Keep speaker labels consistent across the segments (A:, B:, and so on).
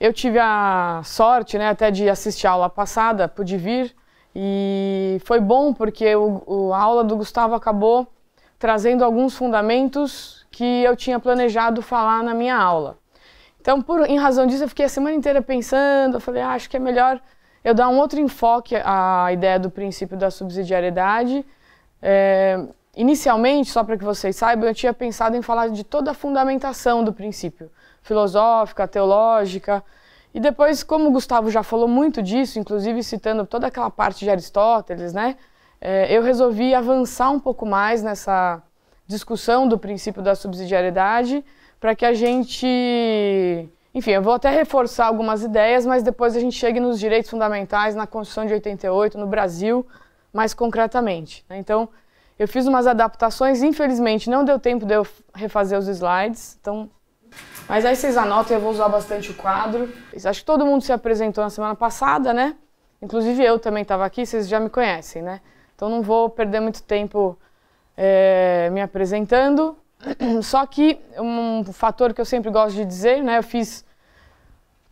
A: eu tive a sorte, né, até de assistir a aula passada, pude vir, e foi bom porque o, o, a aula do Gustavo acabou trazendo alguns fundamentos que eu tinha planejado falar na minha aula. Então, por, em razão disso, eu fiquei a semana inteira pensando, eu falei, ah, acho que é melhor eu dar um outro enfoque à ideia do princípio da subsidiariedade. É, inicialmente, só para que vocês saibam, eu tinha pensado em falar de toda a fundamentação do princípio, filosófica, teológica, e depois, como o Gustavo já falou muito disso, inclusive citando toda aquela parte de Aristóteles, né, é, eu resolvi avançar um pouco mais nessa discussão do princípio da subsidiariedade, para que a gente. Enfim, eu vou até reforçar algumas ideias, mas depois a gente chegue nos direitos fundamentais na Constituição de 88, no Brasil, mais concretamente. Né? Então, eu fiz umas adaptações, infelizmente não deu tempo de eu refazer os slides, então. Mas aí vocês anotem, eu vou usar bastante o quadro. Acho que todo mundo se apresentou na semana passada, né? Inclusive eu também estava aqui, vocês já me conhecem, né? Então não vou perder muito tempo é, me apresentando. Só que um fator que eu sempre gosto de dizer, né, eu fiz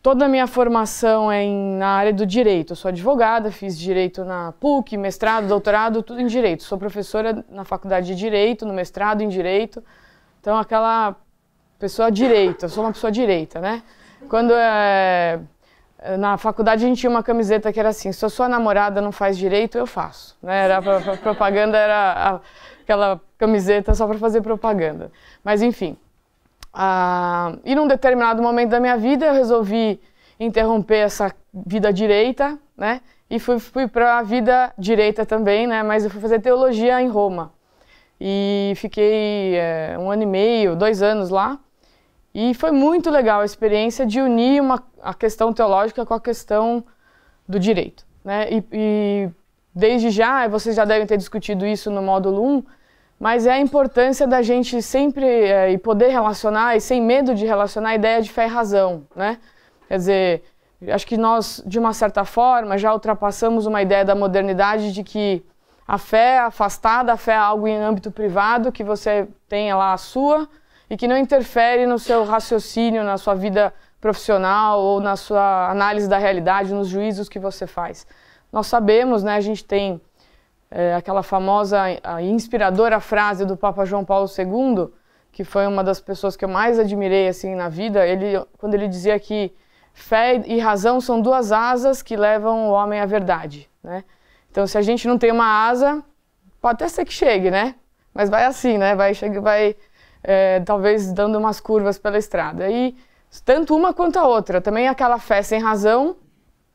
A: toda a minha formação em, na área do direito. Eu sou advogada, fiz direito na PUC, mestrado, doutorado, tudo em direito. Sou professora na faculdade de direito, no mestrado em direito. Então, aquela pessoa direita, eu sou uma pessoa direita, né? Quando é, na faculdade a gente tinha uma camiseta que era assim: se a sua namorada não faz direito, eu faço. Né? Era, a, a propaganda era a, aquela camiseta só para fazer propaganda. Mas enfim. Uh, e num determinado momento da minha vida eu resolvi interromper essa vida direita, né? E fui, fui para a vida direita também, né? Mas eu fui fazer teologia em Roma. E fiquei é, um ano e meio, dois anos lá. E foi muito legal a experiência de unir uma, a questão teológica com a questão do direito. Né? E, e desde já, vocês já devem ter discutido isso no módulo 1, mas é a importância da gente sempre é, e poder relacionar e sem medo de relacionar a ideia de fé e razão, né? Quer dizer, acho que nós, de uma certa forma, já ultrapassamos uma ideia da modernidade de que a fé é afastada, a fé é algo em âmbito privado, que você tenha lá a sua e que não interfere no seu raciocínio, na sua vida profissional ou na sua análise da realidade, nos juízos que você faz. Nós sabemos, né, a gente tem é, aquela famosa a inspiradora frase do Papa João Paulo II, que foi uma das pessoas que eu mais admirei assim na vida, ele quando ele dizia que fé e razão são duas asas que levam o homem à verdade, né? Então, se a gente não tem uma asa, pode até ser que chegue, né? Mas vai assim, né? Vai chegar, vai é, talvez dando umas curvas pela estrada. E tanto uma quanto a outra. Também aquela fé sem razão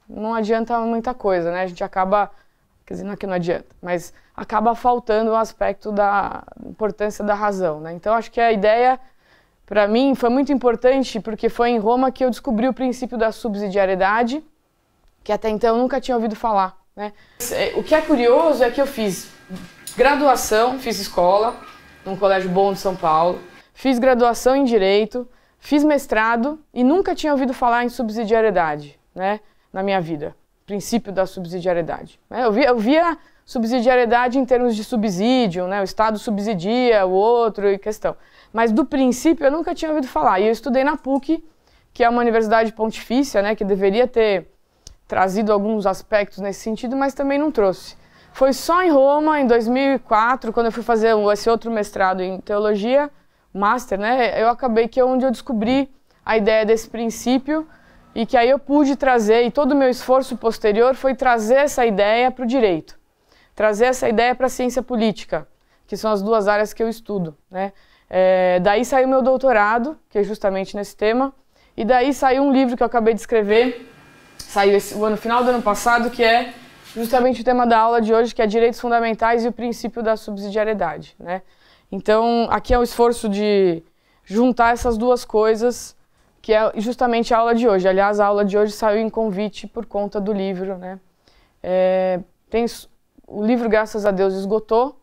A: não adianta muita coisa, né? A gente acaba quer dizer, não é que não adianta, mas acaba faltando o aspecto da importância da razão, né? Então acho que a ideia para mim foi muito importante porque foi em Roma que eu descobri o princípio da subsidiariedade, que até então eu nunca tinha ouvido falar, né? O que é curioso é que eu fiz graduação, fiz escola num colégio bom de São Paulo, fiz graduação em direito, fiz mestrado e nunca tinha ouvido falar em subsidiariedade, né, na minha vida princípio da subsidiariedade. Né? Eu via, eu via subsidiariedade em termos de subsídio, né? o Estado subsidia o outro e questão. Mas do princípio eu nunca tinha ouvido falar. E eu estudei na PUC, que é uma universidade pontifícia, né? que deveria ter trazido alguns aspectos nesse sentido, mas também não trouxe. Foi só em Roma, em 2004, quando eu fui fazer esse outro mestrado em teologia, master, né? Eu acabei que é onde eu descobri a ideia desse princípio e que aí eu pude trazer, e todo o meu esforço posterior foi trazer essa ideia para o direito, trazer essa ideia para a ciência política, que são as duas áreas que eu estudo. Né? É, daí saiu meu doutorado, que é justamente nesse tema, e daí saiu um livro que eu acabei de escrever, saiu esse, final do ano passado, que é justamente o tema da aula de hoje, que é Direitos Fundamentais e o Princípio da Subsidiariedade. Né? Então, aqui é o esforço de juntar essas duas coisas que é justamente a aula de hoje. Aliás, a aula de hoje saiu em convite por conta do livro, né? É, tem, o livro, graças a Deus, esgotou.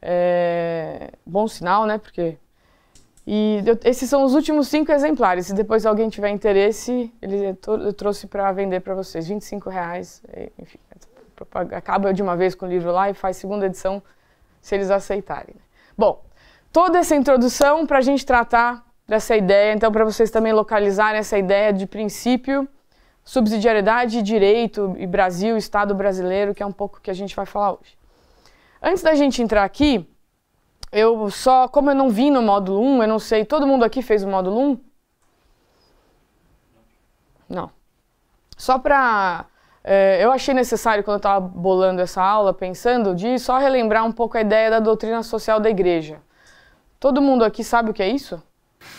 A: É, bom sinal, né? Porque e eu, esses são os últimos cinco exemplares. Se depois alguém tiver interesse, ele, eu trouxe para vender para vocês, 25 reais. Enfim, acaba de uma vez com o livro lá e faz segunda edição, se eles aceitarem. Bom, toda essa introdução para a gente tratar dessa ideia, então, para vocês também localizarem essa ideia de princípio, subsidiariedade, direito e Brasil, Estado brasileiro, que é um pouco que a gente vai falar hoje. Antes da gente entrar aqui, eu só, como eu não vim no módulo 1, eu não sei, todo mundo aqui fez o módulo 1? Não. Só para. É, eu achei necessário, quando eu estava bolando essa aula, pensando, de só relembrar um pouco a ideia da doutrina social da igreja. Todo mundo aqui sabe o que é isso?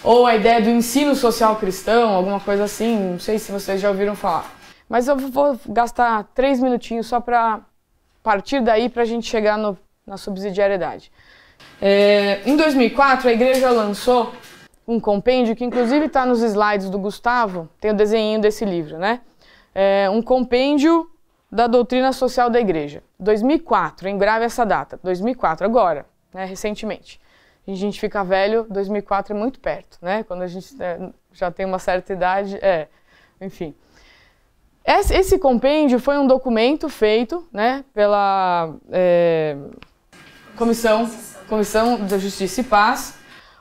A: Ou a ideia do ensino social cristão, alguma coisa assim, não sei se vocês já ouviram falar. Mas eu vou gastar três minutinhos só para partir daí para a gente chegar no, na subsidiariedade. É, em 2004, a igreja lançou um compêndio que inclusive está nos slides do Gustavo, tem o desenho desse livro, né? É um compêndio da doutrina social da igreja. 2004, em grave essa data, 2004, agora, né, recentemente. A gente fica velho, 2004 é muito perto, né? Quando a gente é, já tem uma certa idade, é, enfim. Esse, esse, compêndio foi um documento feito, né, pela é, comissão, comissão da Justiça e Paz,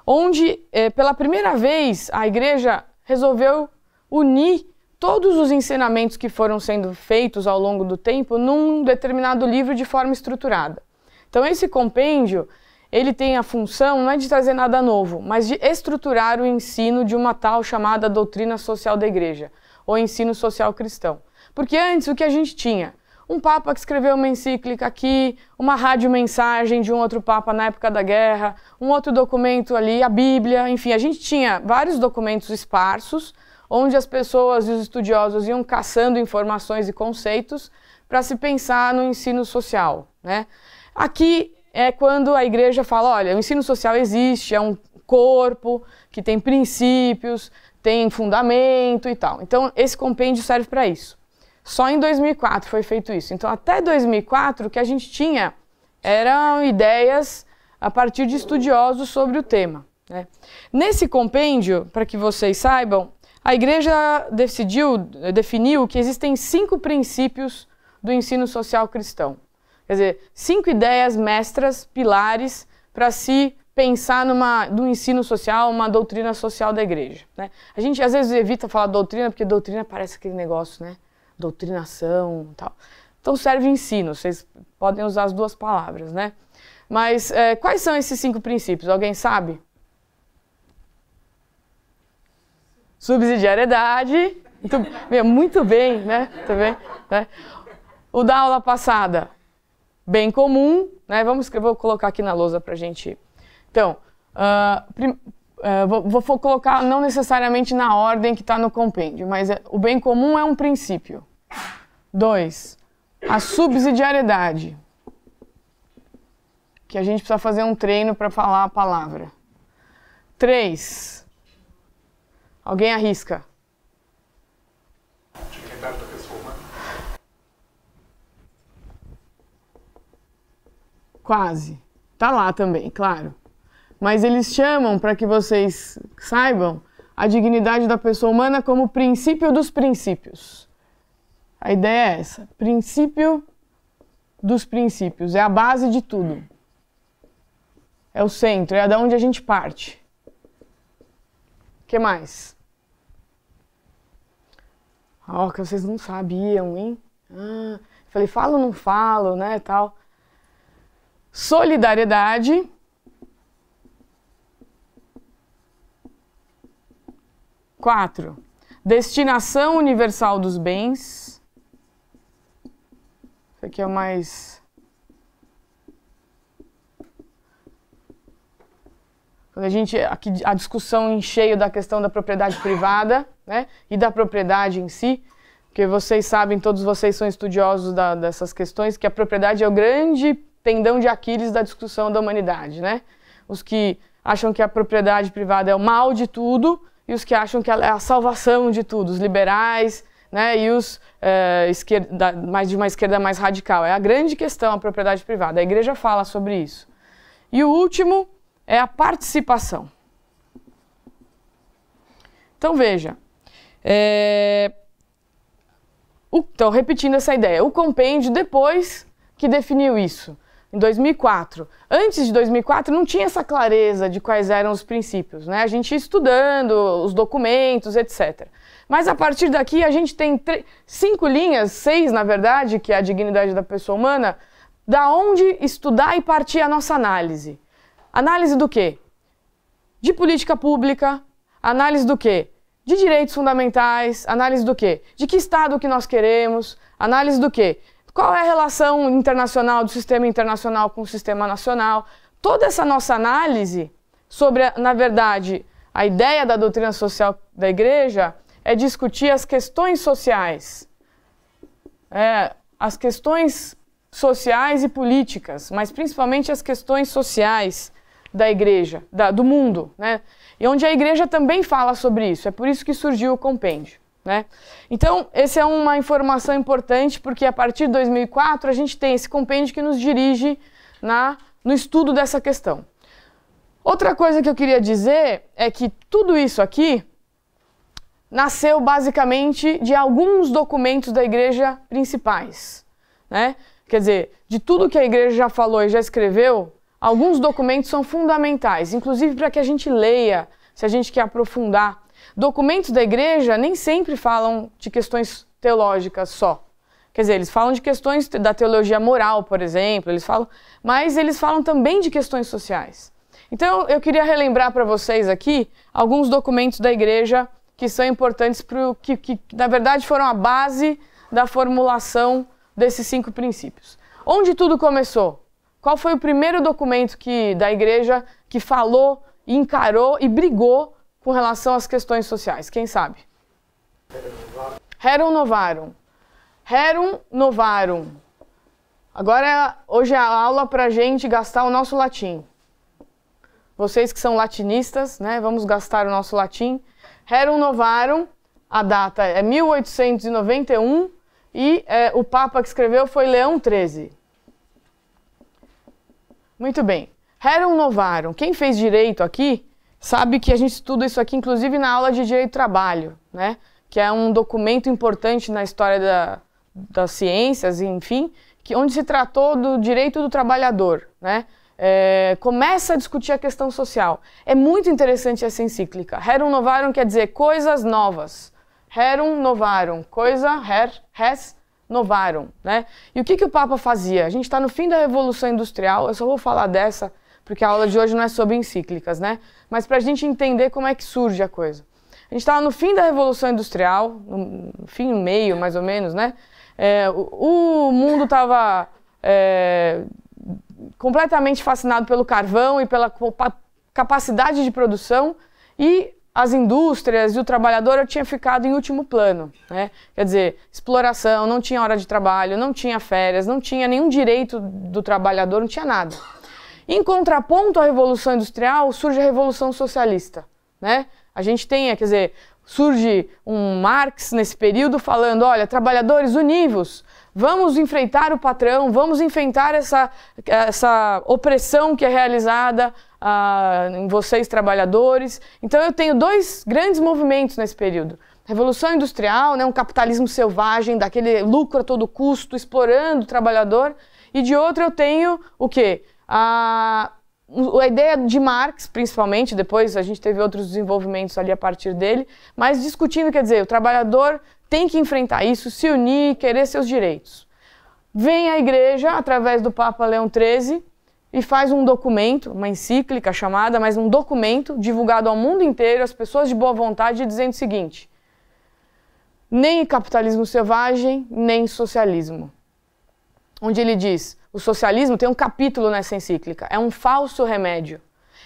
A: onde é, pela primeira vez a Igreja resolveu unir todos os ensinamentos que foram sendo feitos ao longo do tempo num determinado livro de forma estruturada. Então esse compêndio ele tem a função não é de trazer nada novo, mas de estruturar o ensino de uma tal chamada doutrina social da igreja, ou ensino social cristão. Porque antes o que a gente tinha? Um papa que escreveu uma encíclica aqui, uma rádio mensagem de um outro papa na época da guerra, um outro documento ali, a Bíblia, enfim, a gente tinha vários documentos esparsos, onde as pessoas e os estudiosos iam caçando informações e conceitos para se pensar no ensino social, né? Aqui é quando a igreja fala: olha, o ensino social existe, é um corpo que tem princípios, tem fundamento e tal. Então, esse compêndio serve para isso. Só em 2004 foi feito isso. Então, até 2004, o que a gente tinha eram ideias a partir de estudiosos sobre o tema. Né? Nesse compêndio, para que vocês saibam, a igreja decidiu, definiu que existem cinco princípios do ensino social cristão. Quer dizer, cinco ideias mestras, pilares, para se pensar numa, no ensino social, uma doutrina social da igreja. Né? A gente às vezes evita falar doutrina, porque doutrina parece aquele negócio, né? Doutrinação tal. Então serve ensino, vocês podem usar as duas palavras, né? Mas é, quais são esses cinco princípios? Alguém sabe? Subsidiariedade. Muito, muito bem, né? Muito bem, né? O da aula passada, bem comum, né? Vamos vou colocar aqui na lousa para gente. Então, uh, prim, uh, vou, vou, colocar não necessariamente na ordem que está no compêndio, mas é, o bem comum é um princípio. Dois, a subsidiariedade, que a gente precisa fazer um treino para falar a palavra. Três, alguém arrisca? Quase. Tá lá também, claro. Mas eles chamam, para que vocês saibam, a dignidade da pessoa humana como princípio dos princípios. A ideia é essa: princípio dos princípios. É a base de tudo. É o centro, é da onde a gente parte. O que mais? Ó, oh, que vocês não sabiam, hein? Ah, falei, falo ou não falo, né, tal solidariedade, quatro, destinação universal dos bens. Isso aqui é o mais. A gente. Aqui a discussão em cheio da questão da propriedade privada né, e da propriedade em si, porque vocês sabem, todos vocês são estudiosos da, dessas questões, que a propriedade é o grande tendão de Aquiles da discussão da humanidade, né? Os que acham que a propriedade privada é o mal de tudo e os que acham que ela é a salvação de tudo, os liberais, né? E os é, esquerda, mais de uma esquerda mais radical. É a grande questão a propriedade privada. A igreja fala sobre isso. E o último é a participação. Então veja, é... então repetindo essa ideia, o compêndio depois que definiu isso em 2004. Antes de 2004 não tinha essa clareza de quais eram os princípios, né? A gente ia estudando os documentos, etc. Mas a partir daqui a gente tem cinco linhas, seis na verdade, que é a dignidade da pessoa humana, da onde estudar e partir a nossa análise. Análise do quê? De política pública, análise do quê? De direitos fundamentais, análise do quê? De que Estado que nós queremos, análise do quê? Qual é a relação internacional do sistema internacional com o sistema nacional? Toda essa nossa análise sobre, na verdade, a ideia da doutrina social da igreja é discutir as questões sociais, é, as questões sociais e políticas, mas principalmente as questões sociais da igreja, da, do mundo, né? E onde a igreja também fala sobre isso. É por isso que surgiu o compêndio. Né? Então, essa é uma informação importante, porque a partir de 2004 a gente tem esse compêndio que nos dirige na, no estudo dessa questão. Outra coisa que eu queria dizer é que tudo isso aqui nasceu basicamente de alguns documentos da igreja principais. Né? Quer dizer, de tudo que a igreja já falou e já escreveu, alguns documentos são fundamentais, inclusive para que a gente leia, se a gente quer aprofundar Documentos da igreja nem sempre falam de questões teológicas só. Quer dizer, eles falam de questões da teologia moral, por exemplo, eles falam, mas eles falam também de questões sociais. Então, eu queria relembrar para vocês aqui alguns documentos da igreja que são importantes para que, que, na verdade, foram a base da formulação desses cinco princípios. Onde tudo começou? Qual foi o primeiro documento que da igreja que falou, encarou e brigou com relação às questões sociais? Quem sabe? Rerum novarum. Rerum novarum. Agora, hoje é a aula para a gente gastar o nosso latim. Vocês que são latinistas, né, vamos gastar o nosso latim. Rerum novarum, a data é 1891 e é, o Papa que escreveu foi Leão XIII. Muito bem. Rerum novarum. Quem fez direito aqui sabe que a gente estuda isso aqui, inclusive na aula de Direito do Trabalho, né? que é um documento importante na história da, das ciências, enfim, que, onde se tratou do direito do trabalhador. Né? É, começa a discutir a questão social. É muito interessante essa encíclica. Rerum novarum quer dizer coisas novas. Rerum novarum, coisa, her, res, novarum. Né? E o que, que o Papa fazia? A gente está no fim da Revolução Industrial, eu só vou falar dessa, porque a aula de hoje não é sobre encíclicas, né? Mas para a gente entender como é que surge a coisa. A gente estava no fim da Revolução Industrial, no fim, meio mais ou menos, né? É, o, o, mundo estava é, completamente fascinado pelo carvão e pela capacidade de produção e as indústrias e o trabalhador tinha ficado em último plano. Né? Quer dizer, exploração, não tinha hora de trabalho, não tinha férias, não tinha nenhum direito do trabalhador, não tinha nada. Em contraponto à Revolução Industrial, surge a Revolução Socialista. Né? A gente tem, quer dizer, surge um Marx nesse período falando: olha, trabalhadores univos, vamos enfrentar o patrão, vamos enfrentar essa, essa opressão que é realizada em vocês, trabalhadores. Então, eu tenho dois grandes movimentos nesse período. Revolução Industrial, né, um capitalismo selvagem, daquele lucro a todo custo, explorando o trabalhador. E de outro, eu tenho o quê? A, a ideia de Marx, principalmente, depois a gente teve outros desenvolvimentos ali a partir dele, mas discutindo, quer dizer, o trabalhador tem que enfrentar isso, se unir, querer seus direitos. Vem a igreja, através do Papa Leão XIII, e faz um documento, uma encíclica chamada, mas um documento divulgado ao mundo inteiro, às pessoas de boa vontade, dizendo o seguinte: nem capitalismo selvagem, nem socialismo. Onde ele diz: o socialismo tem um capítulo nessa encíclica, é um falso remédio.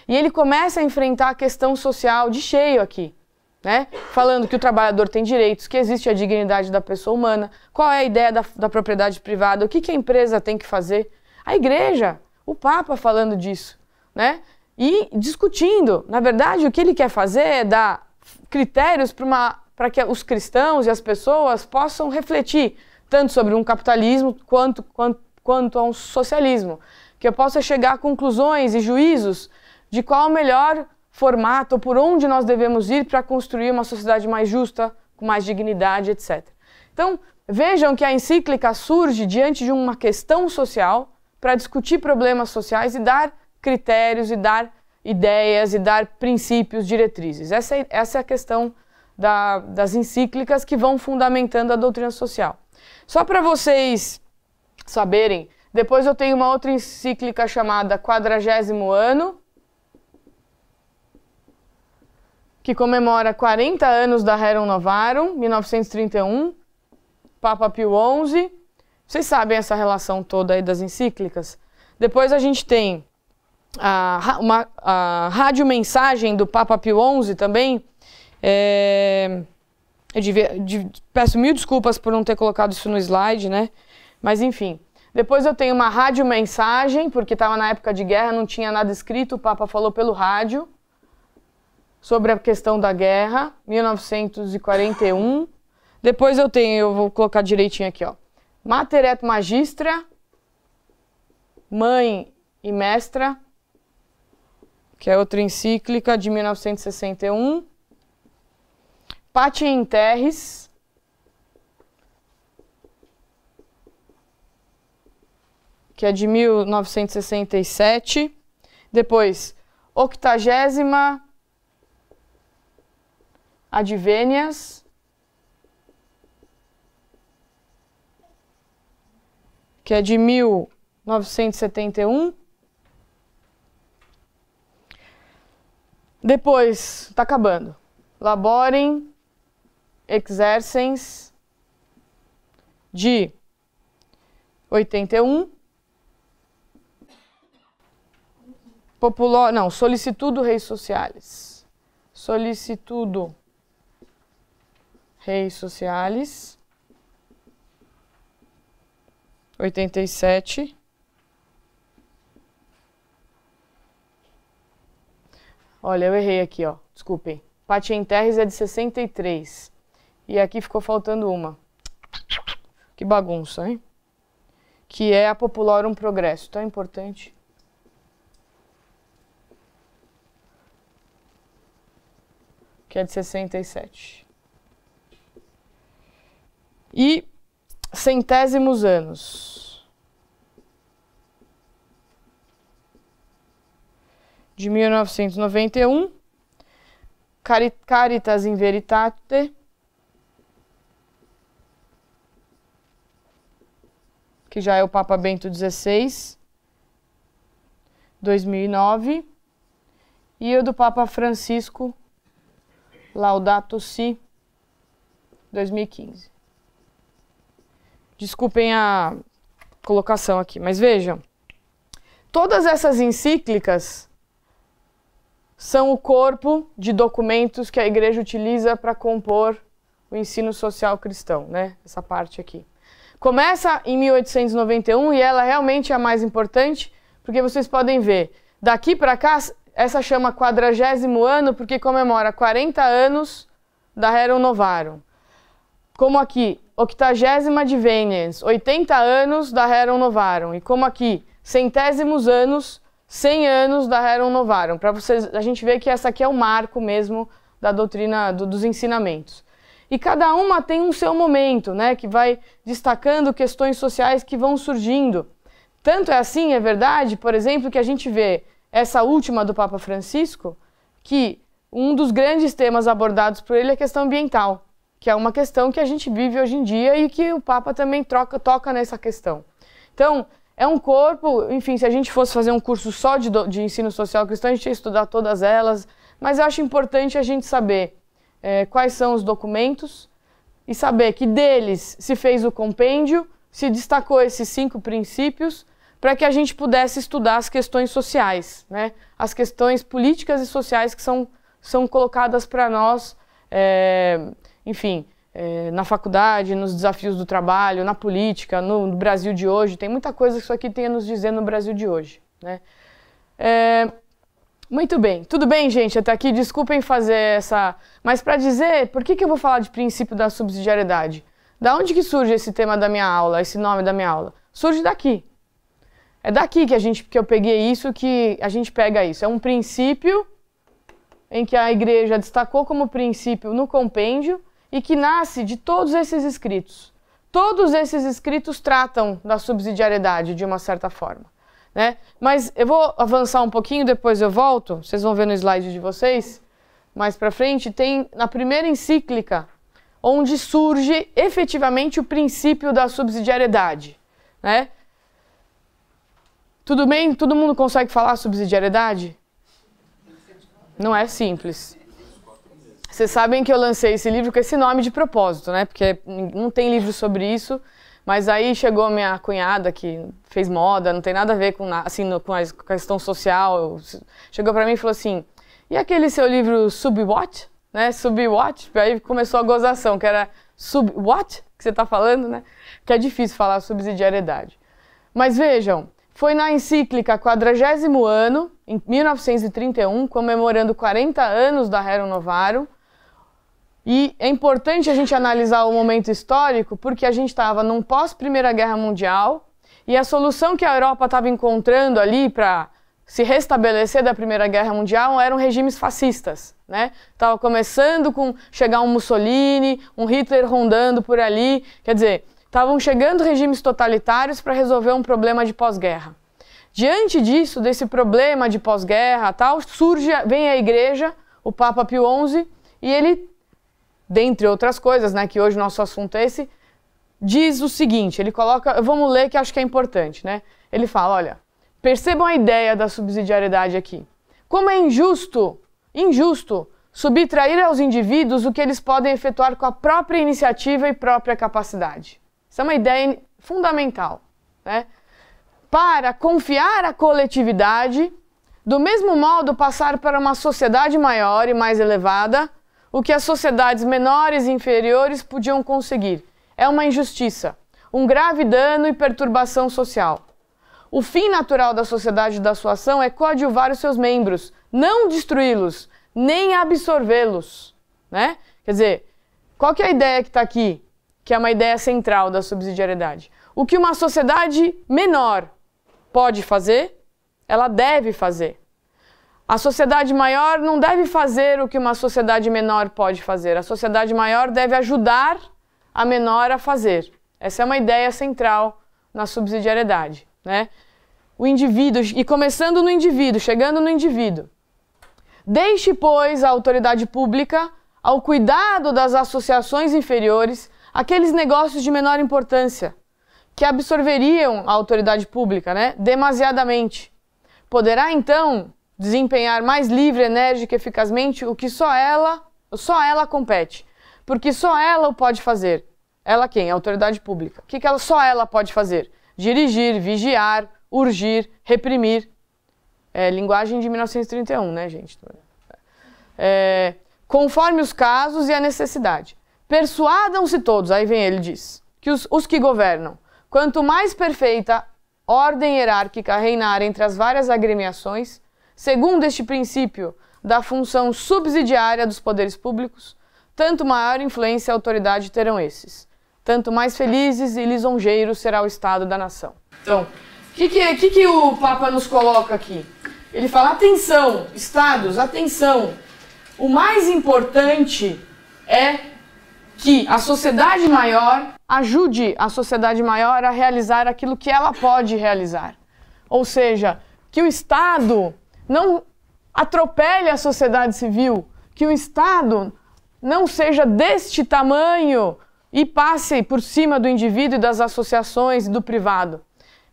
A: E ele começa a enfrentar a questão social de cheio aqui, né? Falando que o trabalhador tem direitos, que existe a dignidade da pessoa humana, qual é a ideia da, da propriedade privada, o que, que a empresa tem que fazer. A igreja, o Papa falando disso, né? E discutindo. Na verdade, o que ele quer fazer é dar critérios para que os cristãos e as pessoas possam refletir tanto sobre um capitalismo quanto, quanto quanto a um socialismo, que eu possa chegar a conclusões e juízos de qual o melhor formato, por onde nós devemos ir para construir uma sociedade mais justa, com mais dignidade, etc. Então, vejam que a encíclica surge diante de uma questão social para discutir problemas sociais e dar critérios e dar ideias e dar princípios, diretrizes. Essa é, essa é a questão da, das encíclicas que vão fundamentando a doutrina social. Só para vocês saberem, depois eu tenho uma outra encíclica chamada Quadragésimo Ano, que comemora 40 anos da Rerum Novarum, 1931, Papa Pio XI. Vocês sabem essa relação toda aí das encíclicas? Depois a gente tem a, uma, a rádio-mensagem do Papa Pio XI também. É, eu devia, de, peço mil desculpas por não ter colocado isso no slide, né? Mas enfim. Depois eu tenho uma rádio-mensagem, porque estava na época de guerra, não tinha nada escrito, o Papa falou pelo rádio sobre a questão da guerra, 1941. Depois eu tenho, eu vou colocar direitinho aqui, ó. Mater et Magistra, Mãe e Mestra, que é outra encíclica de 1961. Pati Terres, que é de 1967. Depois, octagésima Advênias, que é de 1971. Depois, está acabando. Laborem, exercens, de 81. Popular, não, solicitudo reis sociais. Solicitudo reis sociais. 87. Olha, eu errei aqui, ó. Desculpem. Patienterres é de 63. E aqui ficou faltando uma. Que bagunça, hein? Que é a Populorum Progresso. Tão importante. Que é de 67. E centésimos anos. De 1991, Caritas in Veritate, que já é o Papa Bento XVI, 2009, e o do Papa Francisco, Laudato Si, 2015. Desculpem a colocação aqui, mas vejam. Todas essas encíclicas são o corpo de documentos que a igreja utiliza para compor o ensino social cristão, né? Essa parte aqui. Começa em 1891 e ela realmente é a mais importante, porque vocês podem ver, daqui para cá, essa chama quadragésimo ano porque comemora 40 anos da Rerum Novarum. Como aqui, octagésima adveniens, 80 anos da Rerum Novarum. E como aqui, centésimos anos, 100 anos da Rerum Novarum. Para vocês, a gente ver que essa aqui é o marco mesmo da doutrina, do, dos ensinamentos. E cada uma tem um seu momento, né, que vai destacando questões sociais que vão surgindo. Tanto é assim, é verdade, por exemplo, que a gente vê essa última do Papa Francisco, que um dos grandes temas abordados por ele é a questão ambiental que é uma questão que a gente vive hoje em dia e que o Papa também troca, toca nessa questão. Então, é um corpo, enfim, se a gente fosse fazer um curso só de, de ensino social cristão, a gente ia estudar todas elas, mas eu acho importante a gente saber é, quais são os documentos e saber que deles se fez o compêndio, se destacou esses cinco princípios, para que a gente pudesse estudar as questões sociais, né? as questões políticas e sociais que são, são colocadas para nós é, enfim, é, na faculdade, nos desafios do trabalho, na política, no, no, Brasil de hoje. Tem muita coisa que isso aqui tem a nos dizer no Brasil de hoje. Né? É, muito bem, tudo bem, gente? Até aqui, desculpem fazer essa. Mas para dizer, por que, que eu vou falar de princípio da subsidiariedade? Da onde que surge esse tema da minha aula, esse nome da minha aula? Surge daqui. É daqui que a gente que eu peguei isso, que a gente pega isso. É um princípio em que a igreja destacou como princípio no compêndio e que nasce de todos esses escritos. Todos esses escritos tratam da subsidiariedade de uma certa forma. Né? Mas eu vou avançar um pouquinho, depois eu volto, vocês vão ver no slide de vocês, mais para frente, tem na primeira encíclica, onde surge efetivamente o princípio da subsidiariedade. Né? Tudo bem? Todo mundo consegue falar subsidiariedade? Não é simples. Vocês sabem que eu lancei esse livro com esse nome de propósito, né? Porque não tem livro sobre isso. Mas aí chegou minha cunhada que fez moda, não tem nada a ver com, assim, com a questão social. Chegou para mim e falou assim: "E aquele seu livro Sub What?", né? Sub What? Aí começou a gozação, que era Sub What que você está falando, né? Que é difícil falar subsidiariedade. Mas vejam, foi na encíclica Quadragésimo Ano, em 1931, comemorando 40 anos da Rerum Novarum, e é importante a gente analisar o momento histórico porque a gente estava num pós-Primeira Guerra Mundial e a solução que a Europa estava encontrando ali para se restabelecer da Primeira Guerra Mundial eram regimes fascistas, né? Tava começando com chegar um Mussolini, um Hitler rondando por ali, quer dizer, estavam chegando regimes totalitários para resolver um problema de pós-guerra. Diante disso, desse problema de pós-guerra, tal, surge, vem a Igreja, o Papa Pio XI, e ele dentre outras coisas, né, que hoje o nosso assunto é esse, diz o seguinte, ele coloca, vamos ler que acho que é importante, né? Ele fala, olha, percebam a ideia da subsidiariedade aqui. Como é injusto, injusto, subtrair aos indivíduos o que eles podem efetuar com a própria iniciativa e própria capacidade. Isso é uma ideia fundamental, né? Para confiar à coletividade, do mesmo modo passar para uma sociedade maior e mais elevada, o que as sociedades menores e inferiores podiam conseguir. É uma injustiça, um grave dano e perturbação social. O fim natural da sociedade da sua ação é coadjuvar os seus membros, não destruí-los, nem absorvê-los. Né? Quer dizer, qual que é a ideia que está aqui? Que é uma ideia central da subsidiariedade. O que uma sociedade menor pode fazer, ela deve fazer. A sociedade maior não deve fazer o que uma sociedade menor pode fazer. A sociedade maior deve ajudar a menor a fazer. Essa é uma ideia central na subsidiariedade, né? O indivíduo, e começando no indivíduo, chegando no indivíduo. Deixe, pois, a autoridade pública ao cuidado das associações inferiores aqueles negócios de menor importância, que absorveriam a autoridade pública, né, demasiadamente. Poderá, então, desempenhar mais livre, enérgica e eficazmente o que só ela, só ela compete. Porque só ela o pode fazer. Ela quem? A autoridade pública. O que, que ela, só ela pode fazer? Dirigir, vigiar, urgir, reprimir. É, linguagem de 1931, né, gente? É, conforme os casos e a necessidade. Persuadam-se todos, aí vem ele diz, que os, os que governam, quanto mais perfeita ordem hierárquica reinar entre as várias agremiações, Segundo este princípio da função subsidiária dos poderes públicos, tanto maior influência e autoridade terão esses, tanto mais felizes e lisonjeiros será o Estado da nação. Então, o que, que, que, que o Papa nos coloca aqui? Ele fala: atenção, Estados, atenção. O mais importante é que a sociedade maior ajude a sociedade maior a realizar aquilo que ela pode realizar. Ou seja, que o Estado não atropele a sociedade civil, que o Estado não seja deste tamanho e passe por cima do indivíduo e das associações e do privado.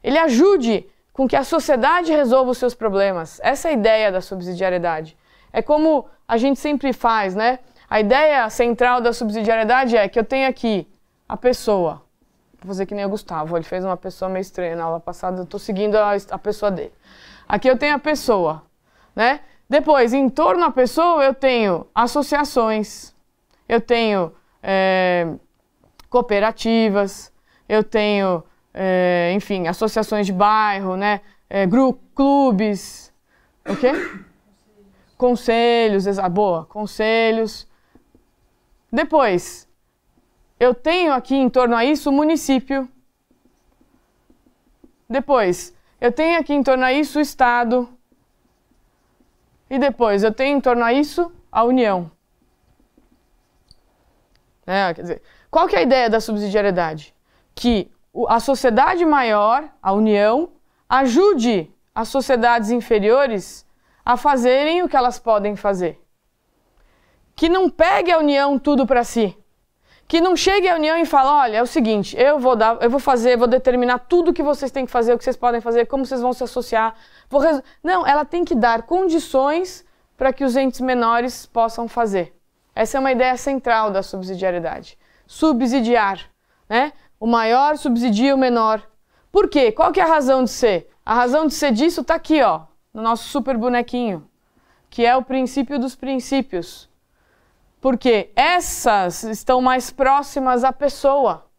A: Ele ajude com que a sociedade resolva os seus problemas. Essa é a ideia da subsidiariedade. É como a gente sempre faz, né? A ideia central da subsidiariedade é que eu tenho aqui a pessoa. Vou fazer que nem o Gustavo, ele fez uma pessoa meio estranha na aula passada, eu estou seguindo a, a pessoa dele. Aqui eu tenho a pessoa, né? Depois, em torno à pessoa, eu tenho associações, eu tenho é, cooperativas, eu tenho, é, enfim, associações de bairro, né? É, clubes, o quê? Conselhos, ah, boa, conselhos. Depois, eu tenho aqui em torno a isso o município. Depois, eu tenho aqui em torno a isso o Estado. E depois, eu tenho em torno a isso a União. É, quer dizer, qual que é a ideia da subsidiariedade? Que a sociedade maior, a União, ajude as sociedades inferiores a fazerem o que elas podem fazer. Que não pegue a União tudo para si. Que não chegue à União e fale, olha, é o seguinte, eu vou dar, eu vou fazer, vou determinar tudo o que vocês têm que fazer, o que vocês podem fazer, como vocês vão se associar. Res... Não, ela tem que dar condições para que os entes menores possam fazer. Essa é uma ideia central da subsidiariedade. Subsidiar, né? O maior subsidia o menor. Por quê? Qual que é a razão de ser? A razão de ser disso está aqui, ó, no nosso super bonequinho, que é o princípio dos princípios. Porque essas estão mais próximas à pessoa.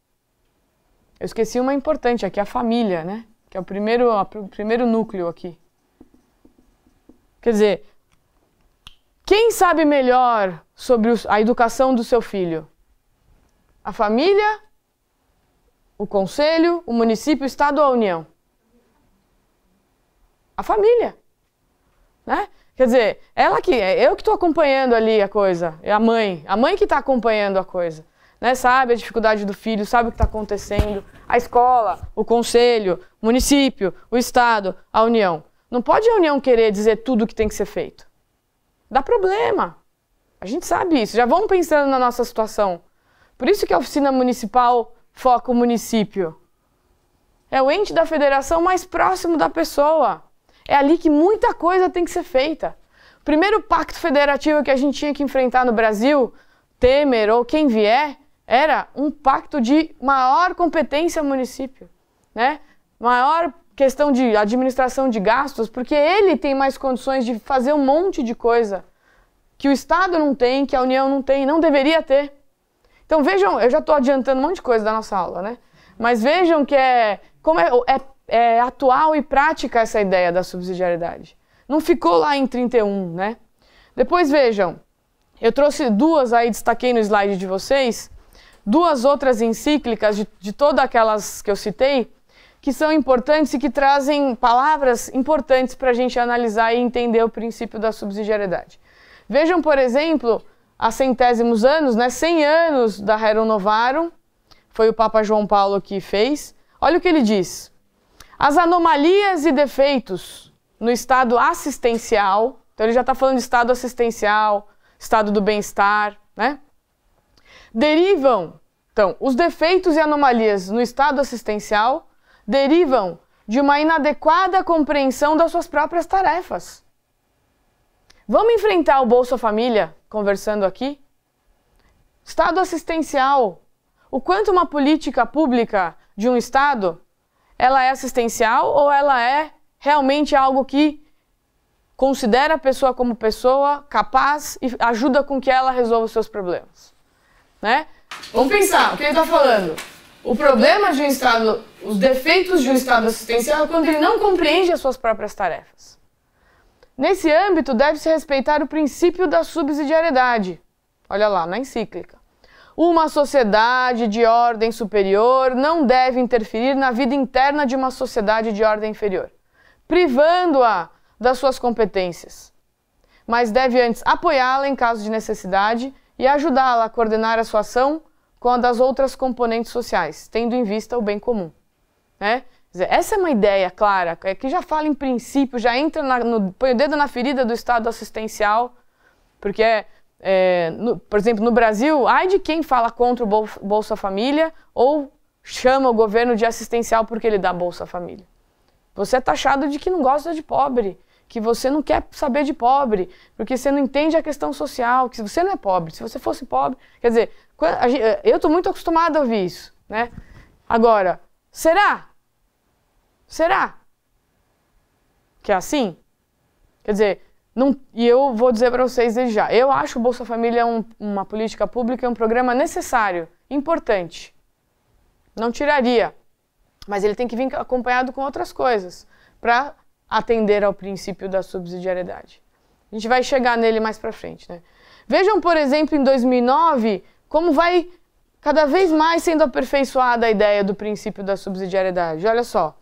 A: Eu esqueci uma importante aqui, a família, né? Que é o primeiro, o primeiro núcleo aqui. Quer dizer, quem sabe melhor sobre a educação do seu filho? A família, o conselho, o município, o estado ou a União? A família. Né? Quer dizer, ela que é eu que estou acompanhando ali a coisa, é a mãe, a mãe que está acompanhando a coisa, né? Sabe a dificuldade do filho, sabe o que está acontecendo, a escola, o conselho, o município, o estado, a União. Não pode a União querer dizer tudo o que tem que ser feito. Dá problema. A gente sabe isso. Já vamos pensando na nossa situação. Por isso que a oficina municipal foca o município. É o ente da federação mais próximo da pessoa. É ali que muita coisa tem que ser feita. O primeiro pacto federativo que a gente tinha que enfrentar no Brasil, Temer ou quem vier, era um pacto de maior competência ao município, né? Maior questão de administração de gastos, porque ele tem mais condições de fazer um monte de coisa que o Estado não tem, que a União não tem, não deveria ter. Então vejam, eu já estou adiantando um monte de coisa da nossa aula, né? Mas vejam que é como é, é é, atual e prática essa ideia da subsidiariedade. Não ficou lá em 31, né? Depois vejam, eu trouxe duas aí, destaquei no slide de vocês, duas outras encíclicas de, de todas aquelas que eu citei, que são importantes e que trazem palavras importantes para a gente analisar e entender o princípio da subsidiariedade. Vejam, por exemplo, há centésimos anos, né, 100 anos da Rerum Novarum, foi o Papa João Paulo que fez. Olha o que ele diz. As anomalias e defeitos no estado assistencial, então ele já está falando de estado assistencial, estado do bem-estar, né? Derivam, então, os defeitos e anomalias no estado assistencial derivam de uma inadequada compreensão das suas próprias tarefas. Vamos enfrentar o Bolsa Família conversando aqui? Estado assistencial. O quanto uma política pública de um estado ela é assistencial ou ela é realmente algo que considera a pessoa como pessoa capaz e ajuda com que ela resolva os seus problemas, né? Vamos pensar, o que ele está falando? O problema de um estado, os defeitos de um estado assistencial é quando ele não compreende as suas próprias tarefas. Nesse âmbito, deve-se respeitar o princípio da subsidiariedade. Olha lá, na encíclica. Uma sociedade de ordem superior não deve interferir na vida interna de uma sociedade de ordem inferior, privando-a das suas competências, mas deve antes apoiá-la em caso de necessidade e ajudá-la a coordenar a sua ação com a das outras componentes sociais, tendo em vista o bem comum. Né? Essa é uma ideia clara, é que já fala em princípio, já entra na, no, põe o dedo na ferida do Estado assistencial, porque é é, no, por exemplo, no Brasil, ai de quem fala contra o Bolsa Família ou chama o governo de assistencial porque ele dá Bolsa Família. Você é taxado de que não gosta de pobre, que você não quer saber de pobre, porque você não entende a questão social, que você não é pobre. Se você fosse pobre, quer dizer, eu estou muito acostumado a ouvir isso, né? Agora, será? Será que é assim? Quer dizer, não, e eu vou dizer para vocês desde já, eu acho o Bolsa Família um, uma política pública, um programa necessário, importante. Não tiraria, mas ele tem que vir acompanhado com outras coisas para atender ao princípio da subsidiariedade. A gente vai chegar nele mais para frente. Né? Vejam, por exemplo, em 2009, como vai cada vez mais sendo aperfeiçoada a ideia do princípio da subsidiariedade. Olha só,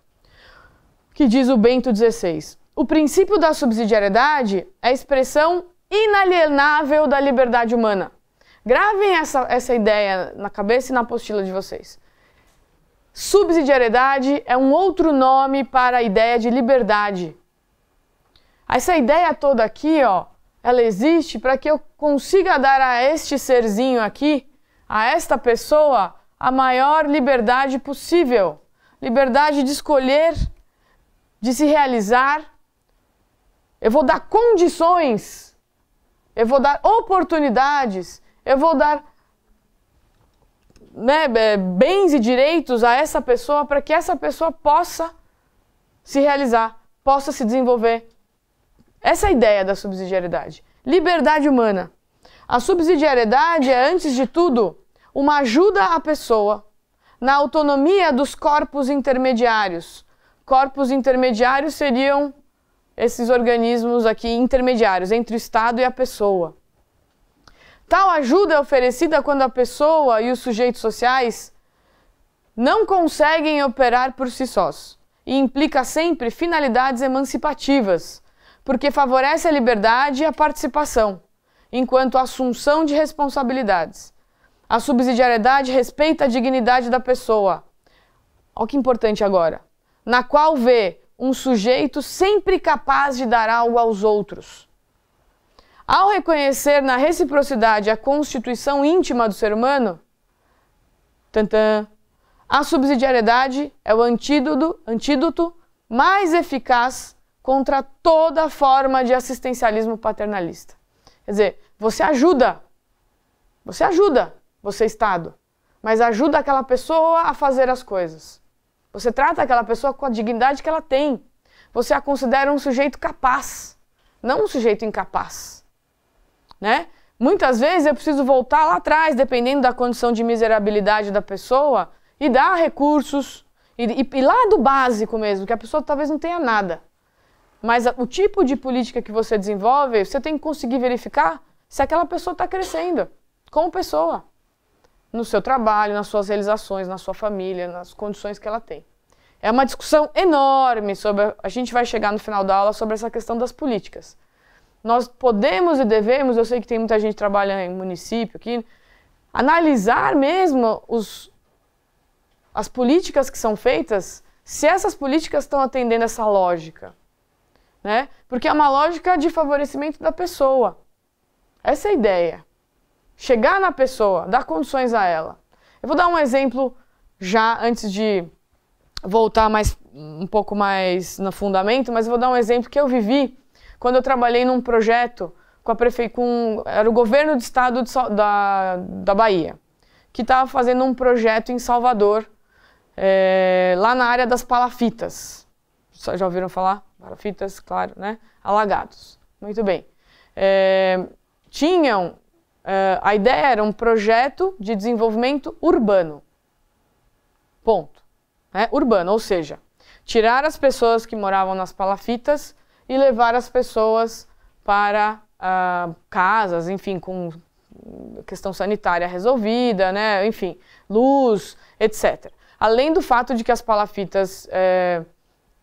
A: o que diz o Bento XVI. O princípio da subsidiariedade é a expressão inalienável da liberdade humana. Gravem essa, essa ideia na cabeça e na apostila de vocês. Subsidiariedade é um outro nome para a ideia de liberdade. Essa ideia toda aqui, ó, ela existe para que eu consiga dar a este serzinho aqui, a esta pessoa, a maior liberdade possível. Liberdade de escolher, de se realizar. Eu vou dar condições, eu vou dar oportunidades, eu vou dar né, bens e direitos a essa pessoa para que essa pessoa possa se realizar, possa se desenvolver. Essa é a ideia da subsidiariedade. Liberdade humana. A subsidiariedade é, antes de tudo, uma ajuda à pessoa na autonomia dos corpos intermediários. Corpos intermediários seriam esses organismos aqui intermediários entre o Estado e a pessoa. Tal ajuda é oferecida quando a pessoa e os sujeitos sociais não conseguem operar por si sós e implica sempre finalidades emancipativas, porque favorece a liberdade e a participação, enquanto a assunção de responsabilidades. A subsidiariedade respeita a dignidade da pessoa. Olha que importante agora. Na qual vê um sujeito sempre capaz de dar algo aos outros ao reconhecer na reciprocidade a constituição íntima do ser humano, tantã, a subsidiariedade é o antídoto, antídoto mais eficaz contra toda forma de assistencialismo paternalista. Quer dizer, você ajuda, você ajuda, você Estado, mas ajuda aquela pessoa a fazer as coisas. Você trata aquela pessoa com a dignidade que ela tem. Você a considera um sujeito capaz, não um sujeito incapaz né? Muitas vezes eu preciso voltar lá atrás, dependendo da condição de miserabilidade da pessoa, e dar recursos, e, e, e lá do básico mesmo, que a pessoa talvez não tenha nada. Mas o tipo de política que você desenvolve, você tem que conseguir verificar se aquela pessoa está crescendo como pessoa, no seu trabalho, nas suas realizações, na sua família, nas condições que ela tem. É uma discussão enorme sobre. A gente vai chegar no final da aula sobre essa questão das políticas. Nós podemos e devemos, eu sei que tem muita gente trabalhando em município aqui, analisar mesmo os, as políticas que são feitas, se essas políticas estão atendendo essa lógica. Né? Porque é uma lógica de favorecimento da pessoa. Essa é a ideia. Chegar na pessoa, dar condições a ela. Eu vou dar um exemplo já antes de voltar mais um pouco mais no fundamento, mas eu vou dar um exemplo que eu vivi quando eu trabalhei num projeto com a prefeitura, com, era o governo do estado de, da, da Bahia, que estava fazendo um projeto em Salvador, é, lá na área das palafitas. Já ouviram falar? Palafitas, claro, né? Alagados. Muito bem. É, tinham, é, a ideia era um projeto de desenvolvimento urbano. Ponto. Né? Urbano, ou seja, tirar as pessoas que moravam nas palafitas e levar as pessoas para uh, casas, enfim, com questão sanitária resolvida, né? enfim, luz, etc. Além do fato de que as palafitas é,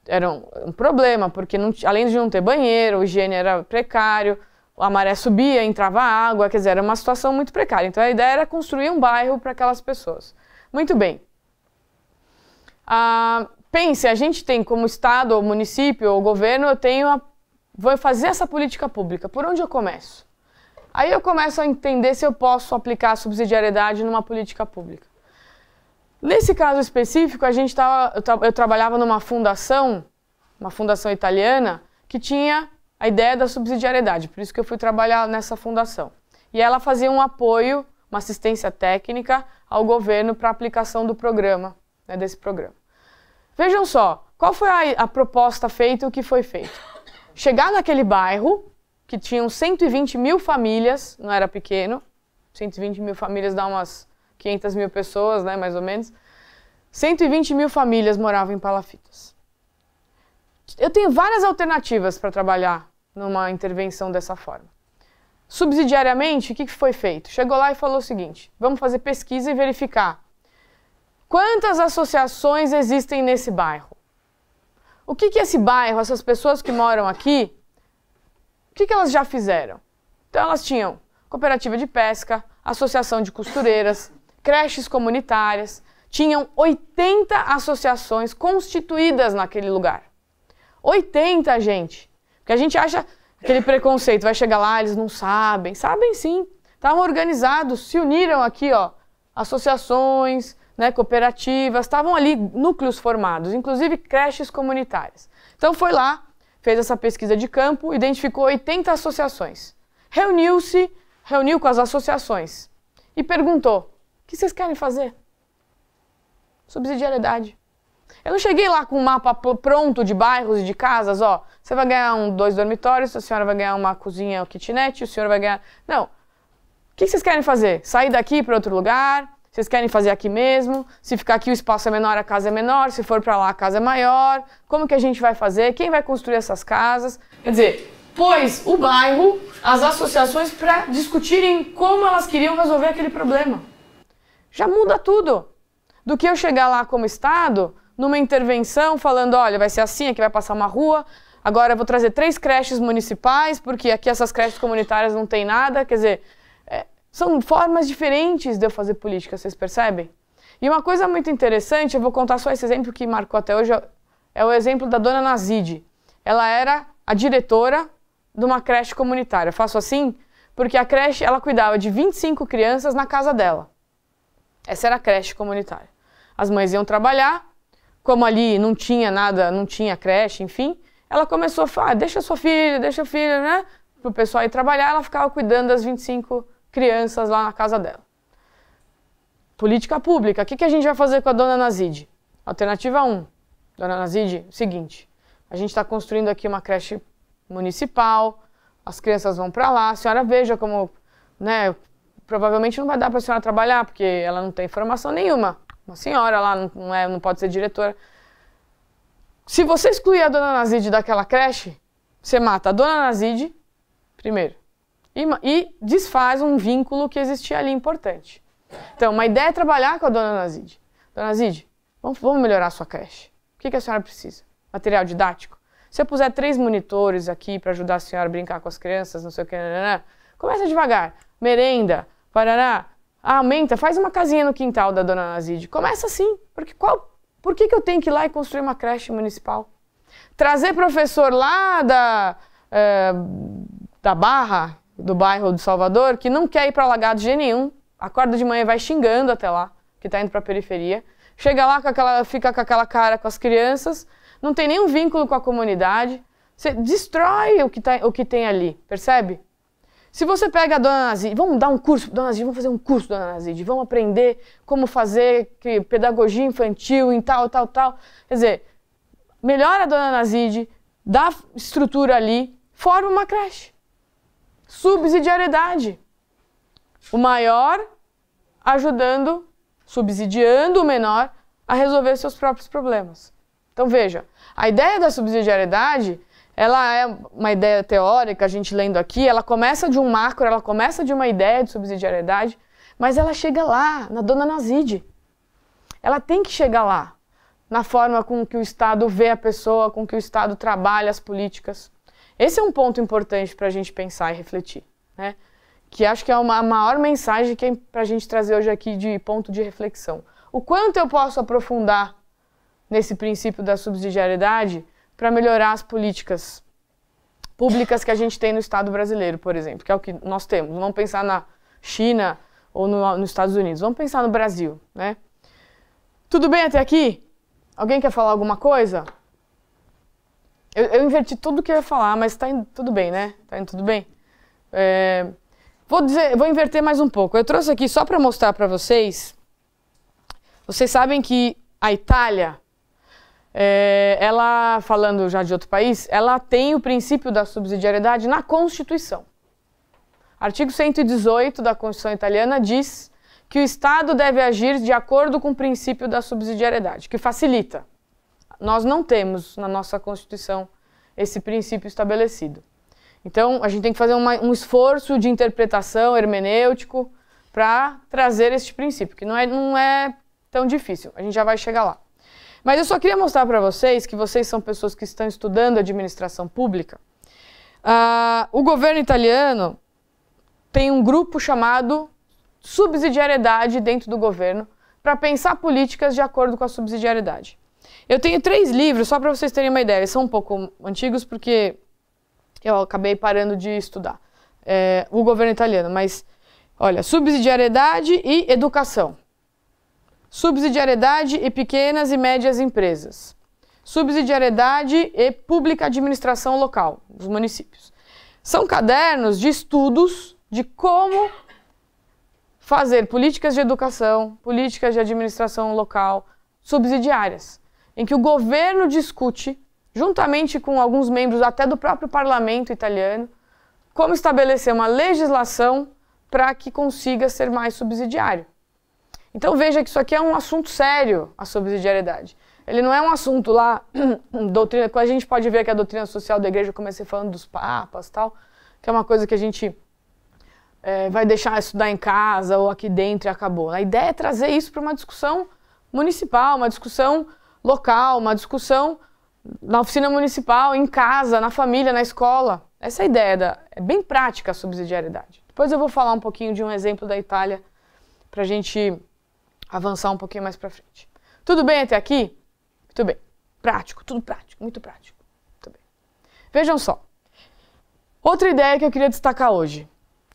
A: eram um problema, porque não, além de não ter banheiro, a higiene era precário, a maré subia, entrava água, quer dizer, era uma situação muito precária. Então a ideia era construir um bairro para aquelas pessoas. Muito bem. Ah, pense, a gente tem como estado, ou município, ou governo, eu tenho a, vou fazer essa política pública. Por onde eu começo? Aí eu começo a entender se eu posso aplicar a subsidiariedade numa política pública. Nesse caso específico, a gente tava, eu, tra eu trabalhava numa fundação, uma fundação italiana, que tinha a ideia da subsidiariedade, por isso que eu fui trabalhar nessa fundação. E ela fazia um apoio, uma assistência técnica ao governo para a aplicação do programa, né, desse programa. Vejam só, qual foi a, a proposta feita e o que foi feito? Chegar naquele bairro, que tinham 120 mil famílias, não era pequeno, 120 mil famílias dá umas 500 mil pessoas, né, mais ou menos. 120 mil famílias moravam em palafitas. Eu tenho várias alternativas para trabalhar numa intervenção dessa forma. Subsidiariamente, o que foi feito? Chegou lá e falou o seguinte: vamos fazer pesquisa e verificar Quantas associações existem nesse bairro? O que, que esse bairro, essas pessoas que moram aqui, o que, que elas já fizeram? Então elas tinham cooperativa de pesca, associação de costureiras, creches comunitárias, tinham 80 associações constituídas naquele lugar. 80, gente. Porque a gente acha aquele preconceito, vai chegar lá, eles não sabem. Sabem sim. Estavam organizados, se uniram aqui, ó, associações, né, cooperativas, estavam ali núcleos formados, inclusive creches comunitárias. Então foi lá, fez essa pesquisa de campo, identificou 80 associações. Reuniu-se, reuniu com as associações e perguntou: o que vocês querem fazer? Subsidiariedade. Eu não cheguei lá com um mapa pronto de bairros e de casas, ó. Você vai ganhar um, dois dormitórios, a senhora vai ganhar uma cozinha, um kitnet, o senhor vai ganhar. Não. O que vocês querem fazer? Sair daqui para outro lugar? Vocês querem fazer aqui mesmo? Se ficar aqui o espaço é menor, a casa é menor. Se for para lá, a casa é maior. Como que a gente vai fazer? Quem vai construir essas casas? Quer dizer, pôs o bairro, as associações para discutirem como elas queriam resolver aquele problema. Já muda tudo. Do que eu chegar lá como Estado, numa intervenção, falando: olha, vai ser assim, aqui vai passar uma rua, agora eu vou trazer três creches municipais, porque aqui essas creches comunitárias não tem nada. Quer dizer, é, são formas diferentes de eu fazer política, vocês percebem? E uma coisa muito interessante, eu vou contar só esse exemplo que marcou até hoje, é o exemplo da dona Nazide. Ela era a diretora de uma creche comunitária. Eu faço assim porque a creche ela cuidava de 25 crianças na casa dela. Essa era a creche comunitária. As mães iam trabalhar, como ali não tinha nada, não tinha creche, enfim, ela começou a falar, ah, deixa sua filha, deixa a filha, né? Para o pessoal ir trabalhar, ela ficava cuidando das 25 crianças lá na casa dela. Política pública. O que, que a gente vai fazer com a dona Nazide? Alternativa 1. Dona Nazide, seguinte, a gente está construindo aqui uma creche municipal, as crianças vão para lá, a senhora veja como, né, provavelmente não vai dar para a senhora trabalhar, porque ela não tem formação nenhuma uma senhora lá, não, é, não pode ser diretora. Se você excluir a dona Nazide daquela creche, você mata a dona Nazide, primeiro, e, e desfaz um vínculo que existia ali importante. Então, uma ideia é trabalhar com a dona Nazide. Dona Nazide, vamos, vamos melhorar a sua creche. O que, que a senhora precisa? Material didático? Se eu puser três monitores aqui para ajudar a senhora a brincar com as crianças, não sei o que, começa devagar. Merenda, parará, aumenta, faz uma casinha no quintal da dona Nazide. Começa assim, porque qual, por que, que eu tenho que ir lá e construir uma creche municipal? Trazer professor lá da, é, da Barra, do bairro do Salvador, que não quer ir para Lagado de jeito nenhum, acorda de manhã e vai xingando até lá, que está indo para a periferia. Chega lá, com aquela, fica com aquela cara com as crianças, não tem nenhum vínculo com a comunidade. Você destrói o que, tá, o que tem ali, percebe? Se você pega a Dona Nazide, vamos dar um curso, Dona Nazide, vamos fazer um curso, Dona Nazide, vamos aprender como fazer que, pedagogia infantil em tal, tal, tal. Quer dizer, melhora a Dona Nazide, dá estrutura ali, forma uma creche. Subsidiariedade. O maior ajudando, subsidiando o menor a resolver seus próprios problemas. Então veja, a ideia da subsidiariedade ela é uma ideia teórica, a gente lendo aqui, ela começa de um macro, ela começa de uma ideia de subsidiariedade, mas ela chega lá, na dona Nazide. Ela tem que chegar lá, na forma com que o Estado vê a pessoa, com que o Estado trabalha as políticas. Esse é um ponto importante para a gente pensar e refletir, né? que acho que é uma, a maior mensagem que é para a gente trazer hoje aqui de ponto de reflexão. O quanto eu posso aprofundar nesse princípio da subsidiariedade para melhorar as políticas públicas que a gente tem no Estado brasileiro, por exemplo, que é o que nós temos. Não vamos pensar na China ou no, nos Estados Unidos, vamos pensar no Brasil, né? Tudo bem até aqui? Alguém quer falar alguma coisa? Eu, eu inverti tudo que eu ia falar, mas está indo tudo bem, né? Está indo tudo bem? É, vou, dizer, vou inverter mais um pouco. Eu trouxe aqui só para mostrar para vocês. Vocês sabem que a Itália é, ela, falando já de outro país, ela tem o princípio da subsidiariedade na Constituição. Artigo 118 da Constituição italiana diz que o Estado deve agir de acordo com o princípio da subsidiariedade, que facilita. Nós não temos na nossa Constituição esse princípio estabelecido. Então, a gente tem que fazer uma, um esforço de interpretação hermenêutico para trazer este princípio, que não é, não é tão difícil. A gente já vai chegar lá. Mas eu só queria mostrar para vocês que vocês são pessoas que estão estudando administração pública. Uh, o governo italiano tem um grupo chamado subsidiariedade dentro do governo para pensar políticas de acordo com a subsidiariedade. Eu tenho três livros, só para vocês terem uma ideia. Eles são um pouco antigos porque eu acabei parando de estudar é, o governo italiano. Mas, olha, subsidiariedade e educação. Subsidiariedade e pequenas e médias empresas. Subsidiariedade e pública administração local, dos municípios. São cadernos de estudos de como fazer políticas de educação, políticas de administração local subsidiárias, em que o governo discute, juntamente com alguns membros até do próprio parlamento italiano, como estabelecer uma legislação para que consiga ser mais subsidiário. Então veja que isso aqui é um assunto sério, a subsidiariedade. Ele não é um assunto lá, doutrina, a gente pode ver que a doutrina social da igreja, comecei falando dos papas tal, que é uma coisa que a gente é, vai deixar estudar em casa ou aqui dentro e acabou. A ideia é trazer isso para uma discussão municipal, uma discussão local, uma discussão na oficina municipal, em casa, na família, na escola. Essa é a ideia, da, é bem prática a subsidiariedade. Depois eu vou falar um pouquinho de um exemplo da Itália para a gente avançar um pouquinho mais para frente. Tudo bem até aqui? Muito bem. Prático, tudo prático, muito prático. Muito bem. Vejam só. Outra ideia que eu queria destacar hoje.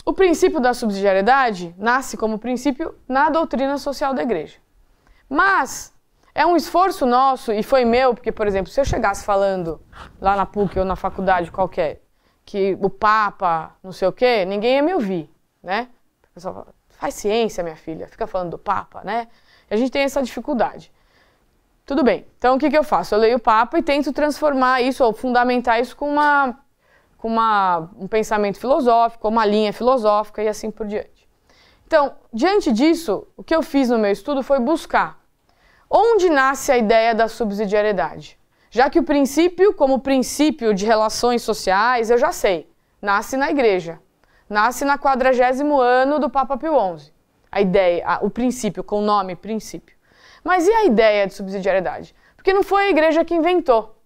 A: O princípio da subsidiariedade nasce como princípio na doutrina social da igreja. Mas é um esforço nosso, e foi meu, porque, por exemplo, se eu chegasse falando lá na PUC ou na faculdade qualquer, que o Papa, não sei o quê, ninguém ia me ouvir, né? O pessoal fala, faz ciência, minha filha, fica falando do Papa, né? A gente tem essa dificuldade. Tudo bem, então o que, que eu faço? Eu leio o Papa e tento transformar isso, ou fundamentar isso com uma com uma, um pensamento filosófico, uma linha filosófica e assim por diante. Então, diante disso, o que eu fiz no meu estudo foi buscar onde nasce a ideia da subsidiariedade. Já que o princípio, como princípio de relações sociais, eu já sei, nasce na igreja. Nasce na quadragésimo ano do Papa Pio XI. A ideia, a, o princípio, com o nome princípio. Mas e a ideia de subsidiariedade? Porque não foi a igreja que inventou.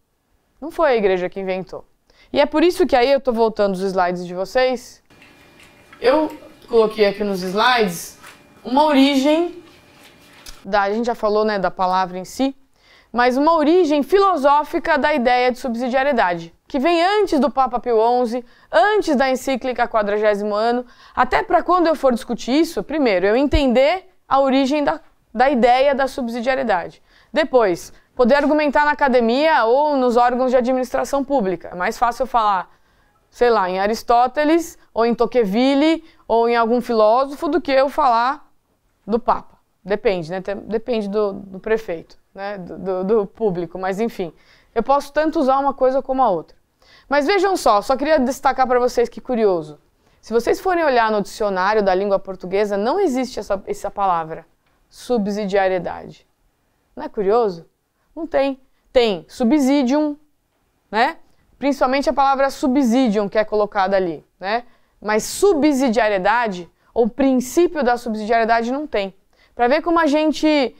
A: Não foi a igreja que inventou. E é por isso que aí eu estou voltando os slides de vocês. Eu coloquei aqui nos slides uma origem, da, a gente já falou né, da palavra em si, mas uma origem filosófica da ideia de subsidiariedade, que vem antes do Papa Pio XI, antes da encíclica Quadragésimo Ano, até para quando eu for discutir isso, primeiro, eu entender a origem da, da ideia da subsidiariedade. Depois, poder argumentar na academia ou nos órgãos de administração pública. É mais fácil eu falar, sei lá, em Aristóteles, ou em Tocqueville, ou em algum filósofo, do que eu falar do Papa. Depende, né? Depende do, do prefeito, né? Do, do, do público, mas enfim. Eu posso tanto usar uma coisa como a outra. Mas vejam só, só queria destacar para vocês que curioso. Se vocês forem olhar no dicionário da língua portuguesa, não existe essa, essa palavra, subsidiariedade. Não é curioso? Não tem. Tem subsidium, né? Principalmente a palavra subsidium que é colocada ali, né? Mas subsidiariedade, ou princípio da subsidiariedade, não tem. Para ver como a gente,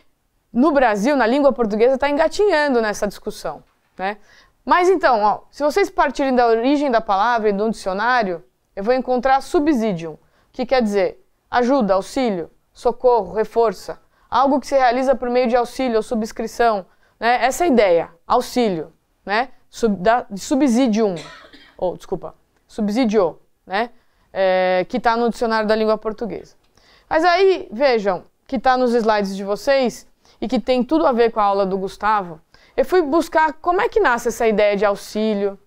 A: no Brasil, na língua portuguesa, está engatinhando nessa discussão, né? Mas então, ó, se vocês partirem da origem da palavra e do dicionário, eu vou encontrar subsidium, que quer dizer ajuda, auxílio, socorro, reforça, algo que se realiza por meio de auxílio ou subscrição, né? Essa é a ideia, auxílio, né? Sub, da, subsidium, ou desculpa, subsidio, né? É, que está no dicionário da língua portuguesa. Mas aí, vejam, que está nos slides de vocês e que tem tudo a ver com a aula do Gustavo, eu fui buscar como é que nasce essa ideia de auxílio,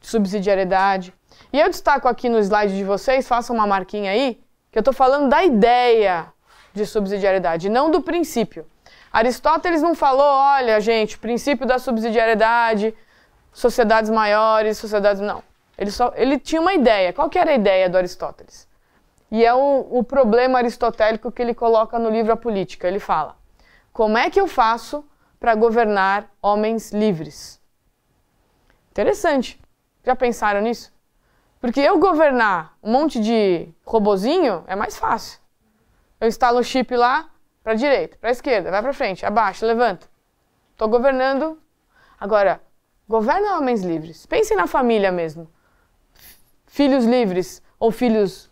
A: de subsidiariedade. E eu destaco aqui no slide de vocês, façam uma marquinha aí, que eu estou falando da ideia de subsidiariedade, não do princípio. Aristóteles não falou, olha, gente, princípio da subsidiariedade, sociedades maiores, sociedades. Não. Ele, só, ele tinha uma ideia. Qual que era a ideia do Aristóteles? E é o, o problema aristotélico que ele coloca no livro A Política. Ele fala: como é que eu faço para governar homens livres? Interessante. Já pensaram nisso? Porque eu governar um monte de robozinho é mais fácil. Eu instalo o chip lá, para direita, para esquerda, vai para frente, abaixa, levanta. Estou governando. Agora, governa homens livres. Pensem na família mesmo. Filhos livres ou filhos,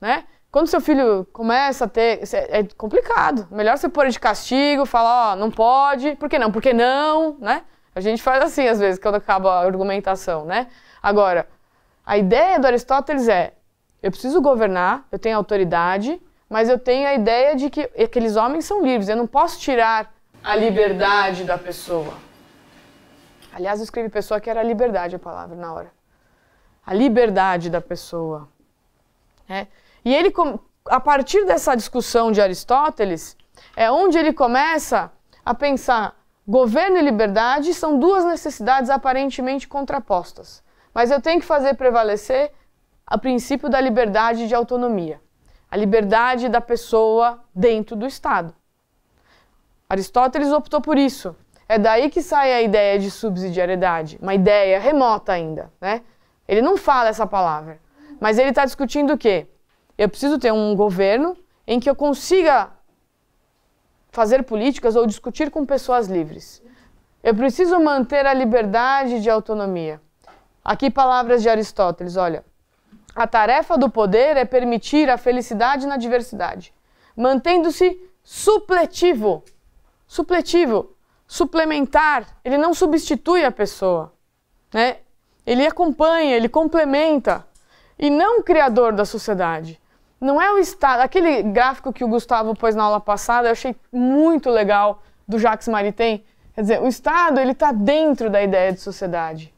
A: né? Quando seu filho começa a ter. É complicado. Melhor você pôr de castigo, falar, ó, não pode. Por que não? Por que não? Né? A gente faz assim às vezes, quando acaba a argumentação, né? Agora, a ideia do Aristóteles é: eu preciso governar, eu tenho autoridade, mas eu tenho a ideia de que aqueles homens são livres, eu não posso tirar a liberdade da pessoa. Aliás, eu escrevi pessoa que era liberdade a palavra na hora. A liberdade da pessoa. É. E ele, a partir dessa discussão de Aristóteles, é onde ele começa a pensar governo e liberdade são duas necessidades aparentemente contrapostas. Mas eu tenho que fazer prevalecer o princípio da liberdade de autonomia, a liberdade da pessoa dentro do Estado. Aristóteles optou por isso. É daí que sai a ideia de subsidiariedade, uma ideia remota ainda, né? Ele não fala essa palavra, mas ele está discutindo o quê? Eu preciso ter um governo em que eu consiga fazer políticas ou discutir com pessoas livres. Eu preciso manter a liberdade de autonomia. Aqui palavras de Aristóteles, olha. A tarefa do poder é permitir a felicidade na diversidade, mantendo-se supletivo. Supletivo, suplementar, ele não substitui a pessoa, né? Ele acompanha, ele complementa e não criador da sociedade. Não é o Estado. Aquele gráfico que o Gustavo pôs na aula passada, eu achei muito legal, do Jacques Maritain. Quer dizer, o Estado ele está dentro da ideia de sociedade.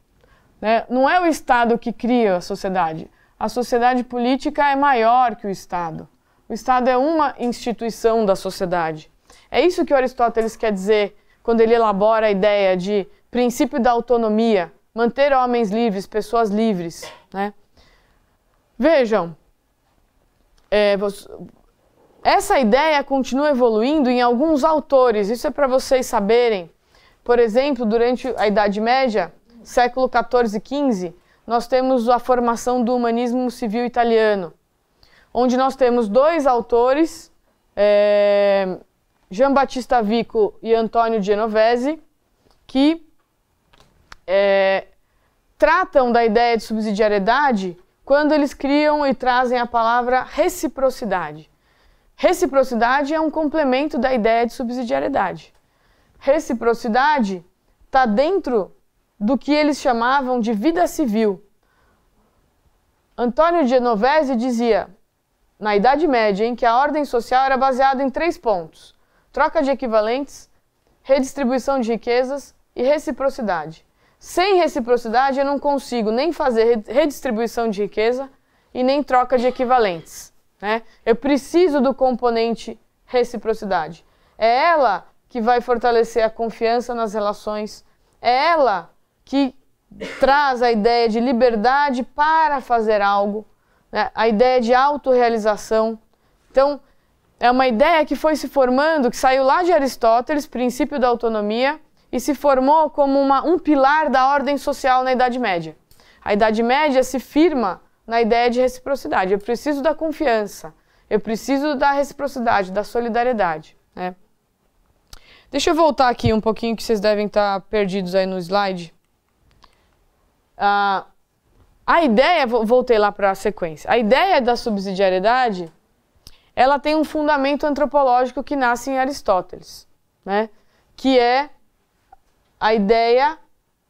A: Né? Não é o Estado que cria a sociedade. A sociedade política é maior que o Estado. O Estado é uma instituição da sociedade. É isso que Aristóteles quer dizer quando ele elabora a ideia de princípio da autonomia, manter homens livres, pessoas livres. Né? Vejam, é, essa ideia continua evoluindo em alguns autores, isso é para vocês saberem. Por exemplo, durante a Idade Média, século 14 e 15, nós temos a formação do humanismo civil italiano, onde nós temos dois autores, é, Jean Battista Vico e Antônio Genovese, que é, tratam da ideia de subsidiariedade quando eles criam e trazem a palavra reciprocidade. Reciprocidade é um complemento da ideia de subsidiariedade. Reciprocidade está dentro do que eles chamavam de vida civil. Antônio Genovese dizia, na Idade Média, em que a ordem social era baseada em três pontos: troca de equivalentes, redistribuição de riquezas e reciprocidade. Sem reciprocidade, eu não consigo nem fazer redistribuição de riqueza e nem troca de equivalentes. Né? Eu preciso do componente reciprocidade. É ela que vai fortalecer a confiança nas relações, é ela que traz a ideia de liberdade para fazer algo, né? a ideia de autorrealização. Então, é uma ideia que foi se formando, que saiu lá de Aristóteles, princípio da autonomia, e se formou como uma, um pilar da ordem social na Idade Média. A Idade Média se firma na ideia de reciprocidade. Eu preciso da confiança, eu preciso da reciprocidade, da solidariedade. Né? Deixa eu voltar aqui um pouquinho que vocês devem estar perdidos aí no slide. Ah, a ideia, voltei lá para a sequência. A ideia da subsidiariedade, ela tem um fundamento antropológico que nasce em Aristóteles, né? Que é a ideia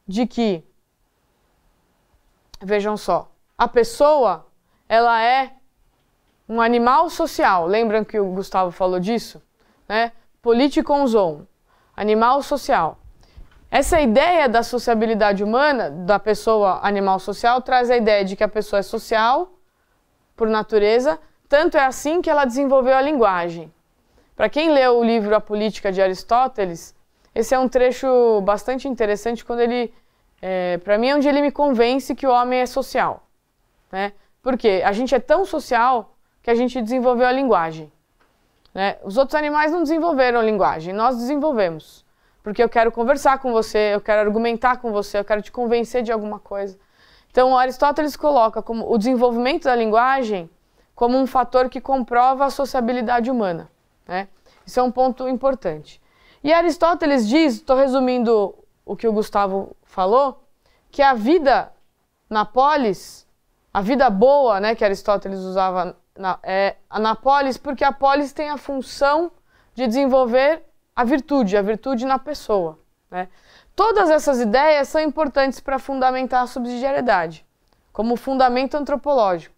A: de que, vejam só, a pessoa ela é um animal social. Lembram que o Gustavo falou disso? Né? Politikon zoon, animal social. Essa ideia da sociabilidade humana, da pessoa animal social, traz a ideia de que a pessoa é social por natureza, tanto é assim que ela desenvolveu a linguagem. Para quem leu o livro A Política de Aristóteles, esse é um trecho bastante interessante quando ele, é, para mim, é onde ele me convence que o homem é social, né? Porque a gente é tão social que a gente desenvolveu a linguagem. Né? Os outros animais não desenvolveram a linguagem, nós desenvolvemos. Porque eu quero conversar com você, eu quero argumentar com você, eu quero te convencer de alguma coisa. Então, Aristóteles coloca como o desenvolvimento da linguagem como um fator que comprova a sociabilidade humana. Né? Isso é um ponto importante. E Aristóteles diz, estou resumindo o que o Gustavo falou, que a vida na polis, a vida boa, né, que Aristóteles usava na, é na polis porque a polis tem a função de desenvolver a virtude, a virtude na pessoa. Né? Todas essas ideias são importantes para fundamentar a subsidiariedade, como fundamento antropológico.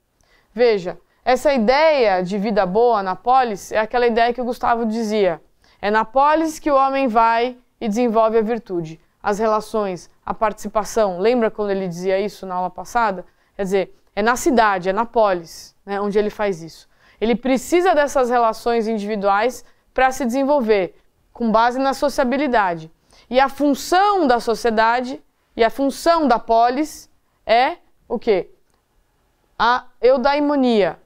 A: Veja, essa ideia de vida boa na polis é aquela ideia que o Gustavo dizia. É na polis que o homem vai e desenvolve a virtude. As relações, a participação. Lembra quando ele dizia isso na aula passada? Quer dizer, é na cidade, é na polis, né, onde ele faz isso. Ele precisa dessas relações individuais para se desenvolver, com base na sociabilidade. E a função da sociedade e a função da polis é o quê? A eudaimonia,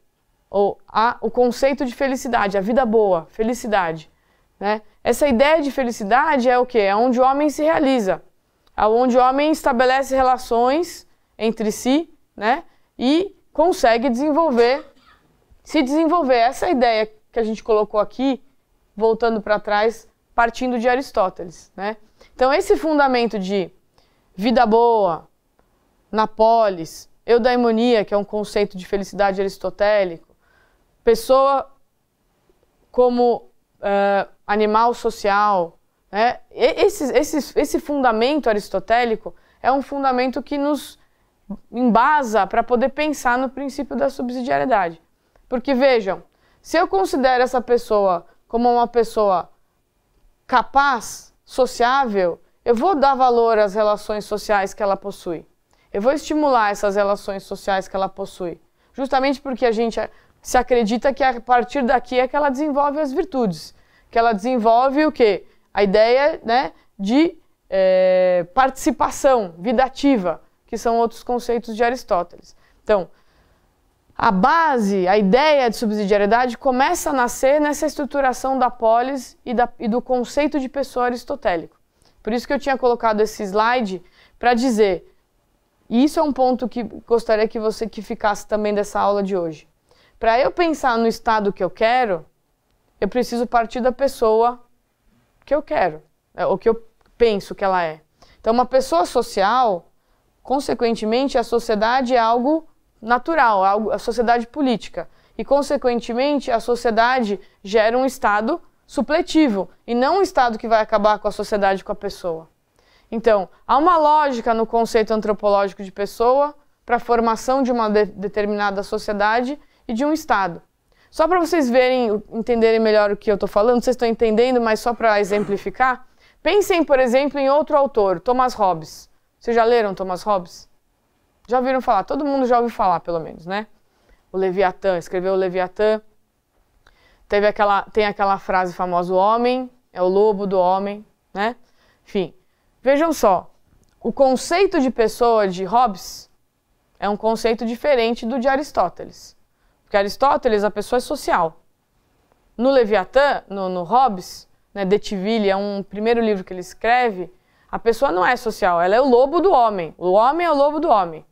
A: ou a, o conceito de felicidade, a vida boa, felicidade. Né? Essa ideia de felicidade é o quê? É onde o homem se realiza, é onde o homem estabelece relações entre si né? e consegue desenvolver, se desenvolver. Essa é ideia que a gente colocou aqui, voltando para trás, partindo de Aristóteles. Né? Então, esse fundamento de vida boa, na polis, eudaimonia, que é um conceito de felicidade aristotélico, pessoa como uh, animal social. Né? Esse, esse, esse fundamento aristotélico é um fundamento que nos embasa para poder pensar no princípio da subsidiariedade. Porque vejam, se eu considero essa pessoa como uma pessoa capaz, sociável, eu vou dar valor às relações sociais que ela possui. Eu vou estimular essas relações sociais que ela possui. Justamente porque a gente se acredita que a partir daqui é que ela desenvolve as virtudes, que ela desenvolve o quê? A ideia né, de é, participação, vida ativa, que são outros conceitos de Aristóteles. Então, a base, a ideia de subsidiariedade começa a nascer nessa estruturação da polis e, da, e do conceito de pessoa aristotélico. Por isso que eu tinha colocado esse slide para dizer, e isso é um ponto que gostaria que você que ficasse também dessa aula de hoje. Para eu pensar no estado que eu quero, eu preciso partir da pessoa que eu quero, é, o que eu penso que ela é. Então, uma pessoa social, consequentemente, a sociedade é algo natural, algo, a sociedade política. E, consequentemente, a sociedade gera um estado supletivo e não um estado que vai acabar com a sociedade, com a pessoa. Então, há uma lógica no conceito antropológico de pessoa para a formação de uma de determinada sociedade e de um Estado. Só para vocês verem, entenderem melhor o que eu estou falando, vocês estão entendendo, mas só para exemplificar, pensem, por exemplo, em outro autor, Thomas Hobbes. Vocês já leram Thomas Hobbes? Já ouviram falar? Todo mundo já ouviu falar, pelo menos, né? O Leviatã, escreveu o Leviatã. Teve aquela, tem aquela frase famosa: o homem é o lobo do homem, né? Enfim, vejam só. O conceito de pessoa de Hobbes é um conceito diferente do de Aristóteles. Porque Aristóteles, a pessoa é social. No Leviatã, no, no Hobbes, né, de Tiville, é um primeiro livro que ele escreve, a pessoa não é social, ela é o lobo do homem. O homem é o lobo do homem.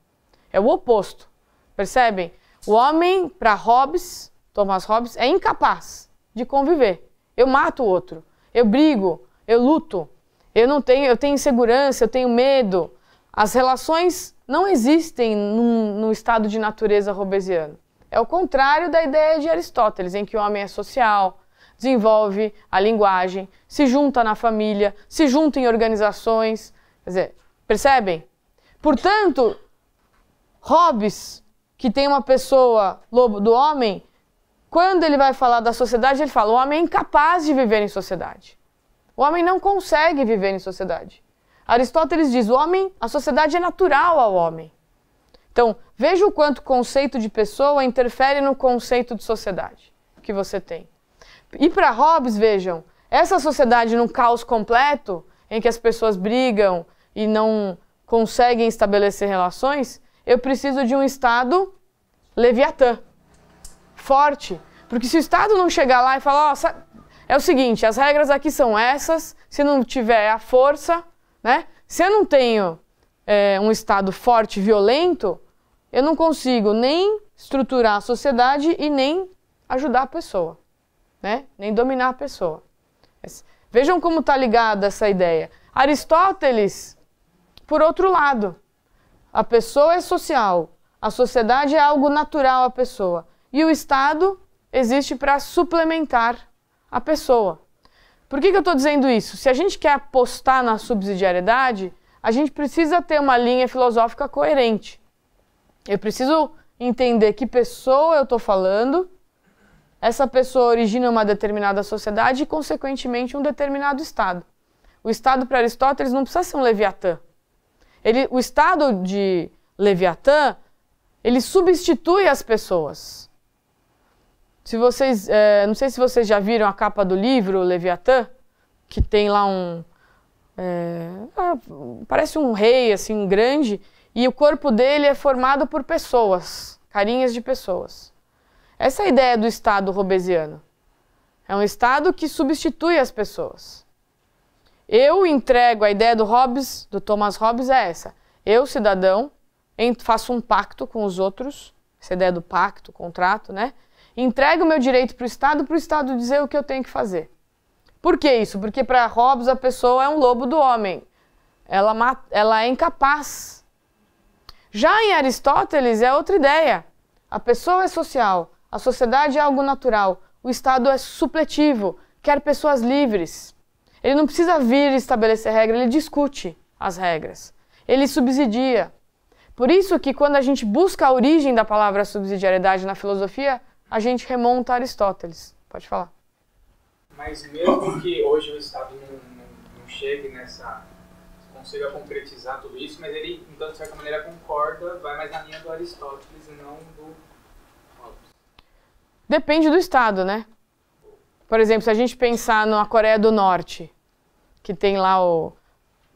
A: É o oposto. Percebem? O homem, para Hobbes, Thomas Hobbes, é incapaz de conviver. Eu mato o outro, eu brigo, eu luto, eu não tenho, eu tenho insegurança, eu tenho medo. As relações não existem num, num estado de natureza robesiano. É o contrário da ideia de Aristóteles, em que o homem é social, desenvolve a linguagem, se junta na família, se junta em organizações. Quer dizer, percebem? Portanto, Hobbes, que tem uma pessoa lobo do homem, quando ele vai falar da sociedade, ele fala: o homem é incapaz de viver em sociedade. O homem não consegue viver em sociedade. Aristóteles diz: o homem, a sociedade é natural ao homem. Então, veja o quanto o conceito de pessoa interfere no conceito de sociedade que você tem. E para Hobbes, vejam, essa sociedade num caos completo, em que as pessoas brigam e não conseguem estabelecer relações, eu preciso de um Estado leviatã, forte. Porque se o Estado não chegar lá e falar, oh, é o seguinte, as regras aqui são essas, se não tiver a força, né? Se eu não tenho é, um Estado forte, violento, eu não consigo nem estruturar a sociedade e nem ajudar a pessoa, né? nem dominar a pessoa. Vejam como está ligada essa ideia. Aristóteles, por outro lado, a pessoa é social, a sociedade é algo natural à pessoa. e o Estado existe para suplementar a pessoa. Por que, que eu estou dizendo isso? Se a gente quer apostar na subsidiariedade, a gente precisa ter uma linha filosófica coerente. Eu preciso entender que pessoa eu estou falando, essa pessoa origina uma determinada sociedade e, consequentemente, um determinado Estado. O Estado para Aristóteles não precisa ser um Leviatã. Ele, o Estado de Leviatã, ele substitui as pessoas. Se vocês, é, não sei se vocês já viram a capa do livro Leviatã, que tem lá um, é, parece um rei assim grande e o corpo dele é formado por pessoas, carinhas de pessoas. Essa é a ideia do Estado robesiano. É um Estado que substitui as pessoas. Eu entrego a ideia do Hobbes, do Thomas Hobbes é essa. Eu, cidadão, faço um pacto com os outros, essa ideia do pacto, contrato, né? Entrego o meu direito para o Estado, para o Estado dizer o que eu tenho que fazer. Por que isso? Porque para Hobbes a pessoa é um lobo do homem. Ela, ela é incapaz. Já em Aristóteles é outra ideia. A pessoa é social, a sociedade é algo natural, o Estado é supletivo, quer pessoas livres. Ele não precisa vir estabelecer regra, ele discute as regras. Ele subsidia. Por isso que quando a gente busca a origem da palavra subsidiariedade na filosofia, a gente remonta a Aristóteles. Pode falar.
B: Mas mesmo que hoje o Estado não, não, não chegue nessa consiga concretizar tudo isso, mas ele, então, de certa maneira, concorda, vai mais na linha do Aristóteles e não do Hobbes.
A: Depende do Estado, né? Por exemplo, se a gente pensar na Coreia do Norte, que tem lá o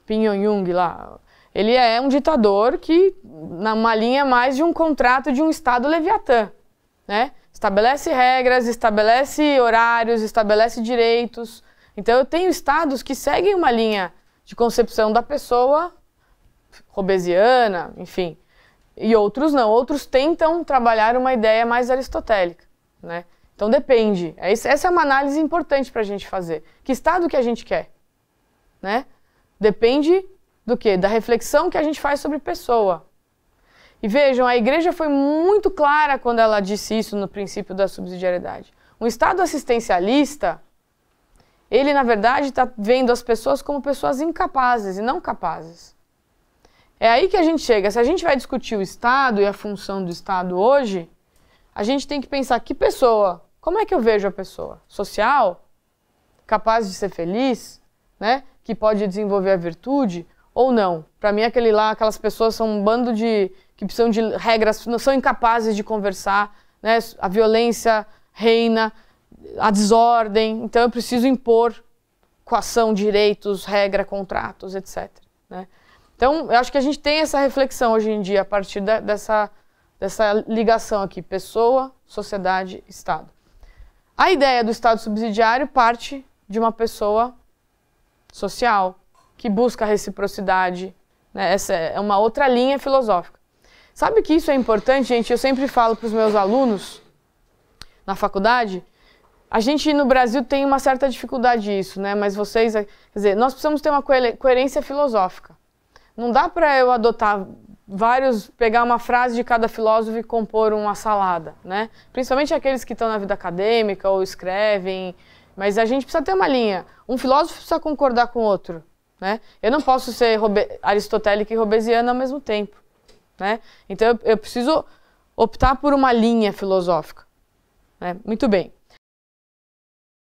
A: Pyongyang lá, ele é um ditador que, numa linha mais de um contrato de um Estado leviatã, né? Estabelece regras, estabelece horários, estabelece direitos. Então eu tenho estados que seguem uma linha de concepção da pessoa robesiana, enfim. E outros não, outros tentam trabalhar uma ideia mais aristotélica, né? Então depende. É essa é uma análise importante para a gente fazer. Que estado que a gente quer, né? Depende do que? Da reflexão que a gente faz sobre pessoa. E vejam, a igreja foi muito clara quando ela disse isso no princípio da subsidiariedade. Um Estado assistencialista, ele na verdade está vendo as pessoas como pessoas incapazes e não capazes. É aí que a gente chega. Se a gente vai discutir o Estado e a função do Estado hoje, a gente tem que pensar que pessoa, como é que eu vejo a pessoa? Social? Capaz de ser feliz? Né? Que pode desenvolver a virtude? Ou não? Para mim, aquele lá, aquelas pessoas são um bando de que precisam de regras, não são incapazes de conversar, né? a violência reina, a desordem, então eu preciso impor coação, direitos, regra, contratos, etc. Né? Então, eu acho que a gente tem essa reflexão hoje em dia a partir de, dessa, dessa ligação aqui, pessoa, sociedade, Estado. A ideia do Estado subsidiário parte de uma pessoa social que busca reciprocidade. Né? Essa é uma outra linha filosófica. Sabe que isso é importante, gente? Eu sempre falo para os meus alunos na faculdade. A gente no Brasil tem uma certa dificuldade nisso, né? Mas vocês, quer dizer, nós precisamos ter uma coerência filosófica. Não dá para eu adotar vários, pegar uma frase de cada filósofo e compor uma salada, né? Principalmente aqueles que estão na vida acadêmica ou escrevem, mas a gente precisa ter uma linha. Um filósofo precisa concordar com outro, né? Eu não posso ser aristotélico e robesiano ao mesmo tempo. Né? Então eu preciso optar por uma linha filosófica. Né? Muito bem.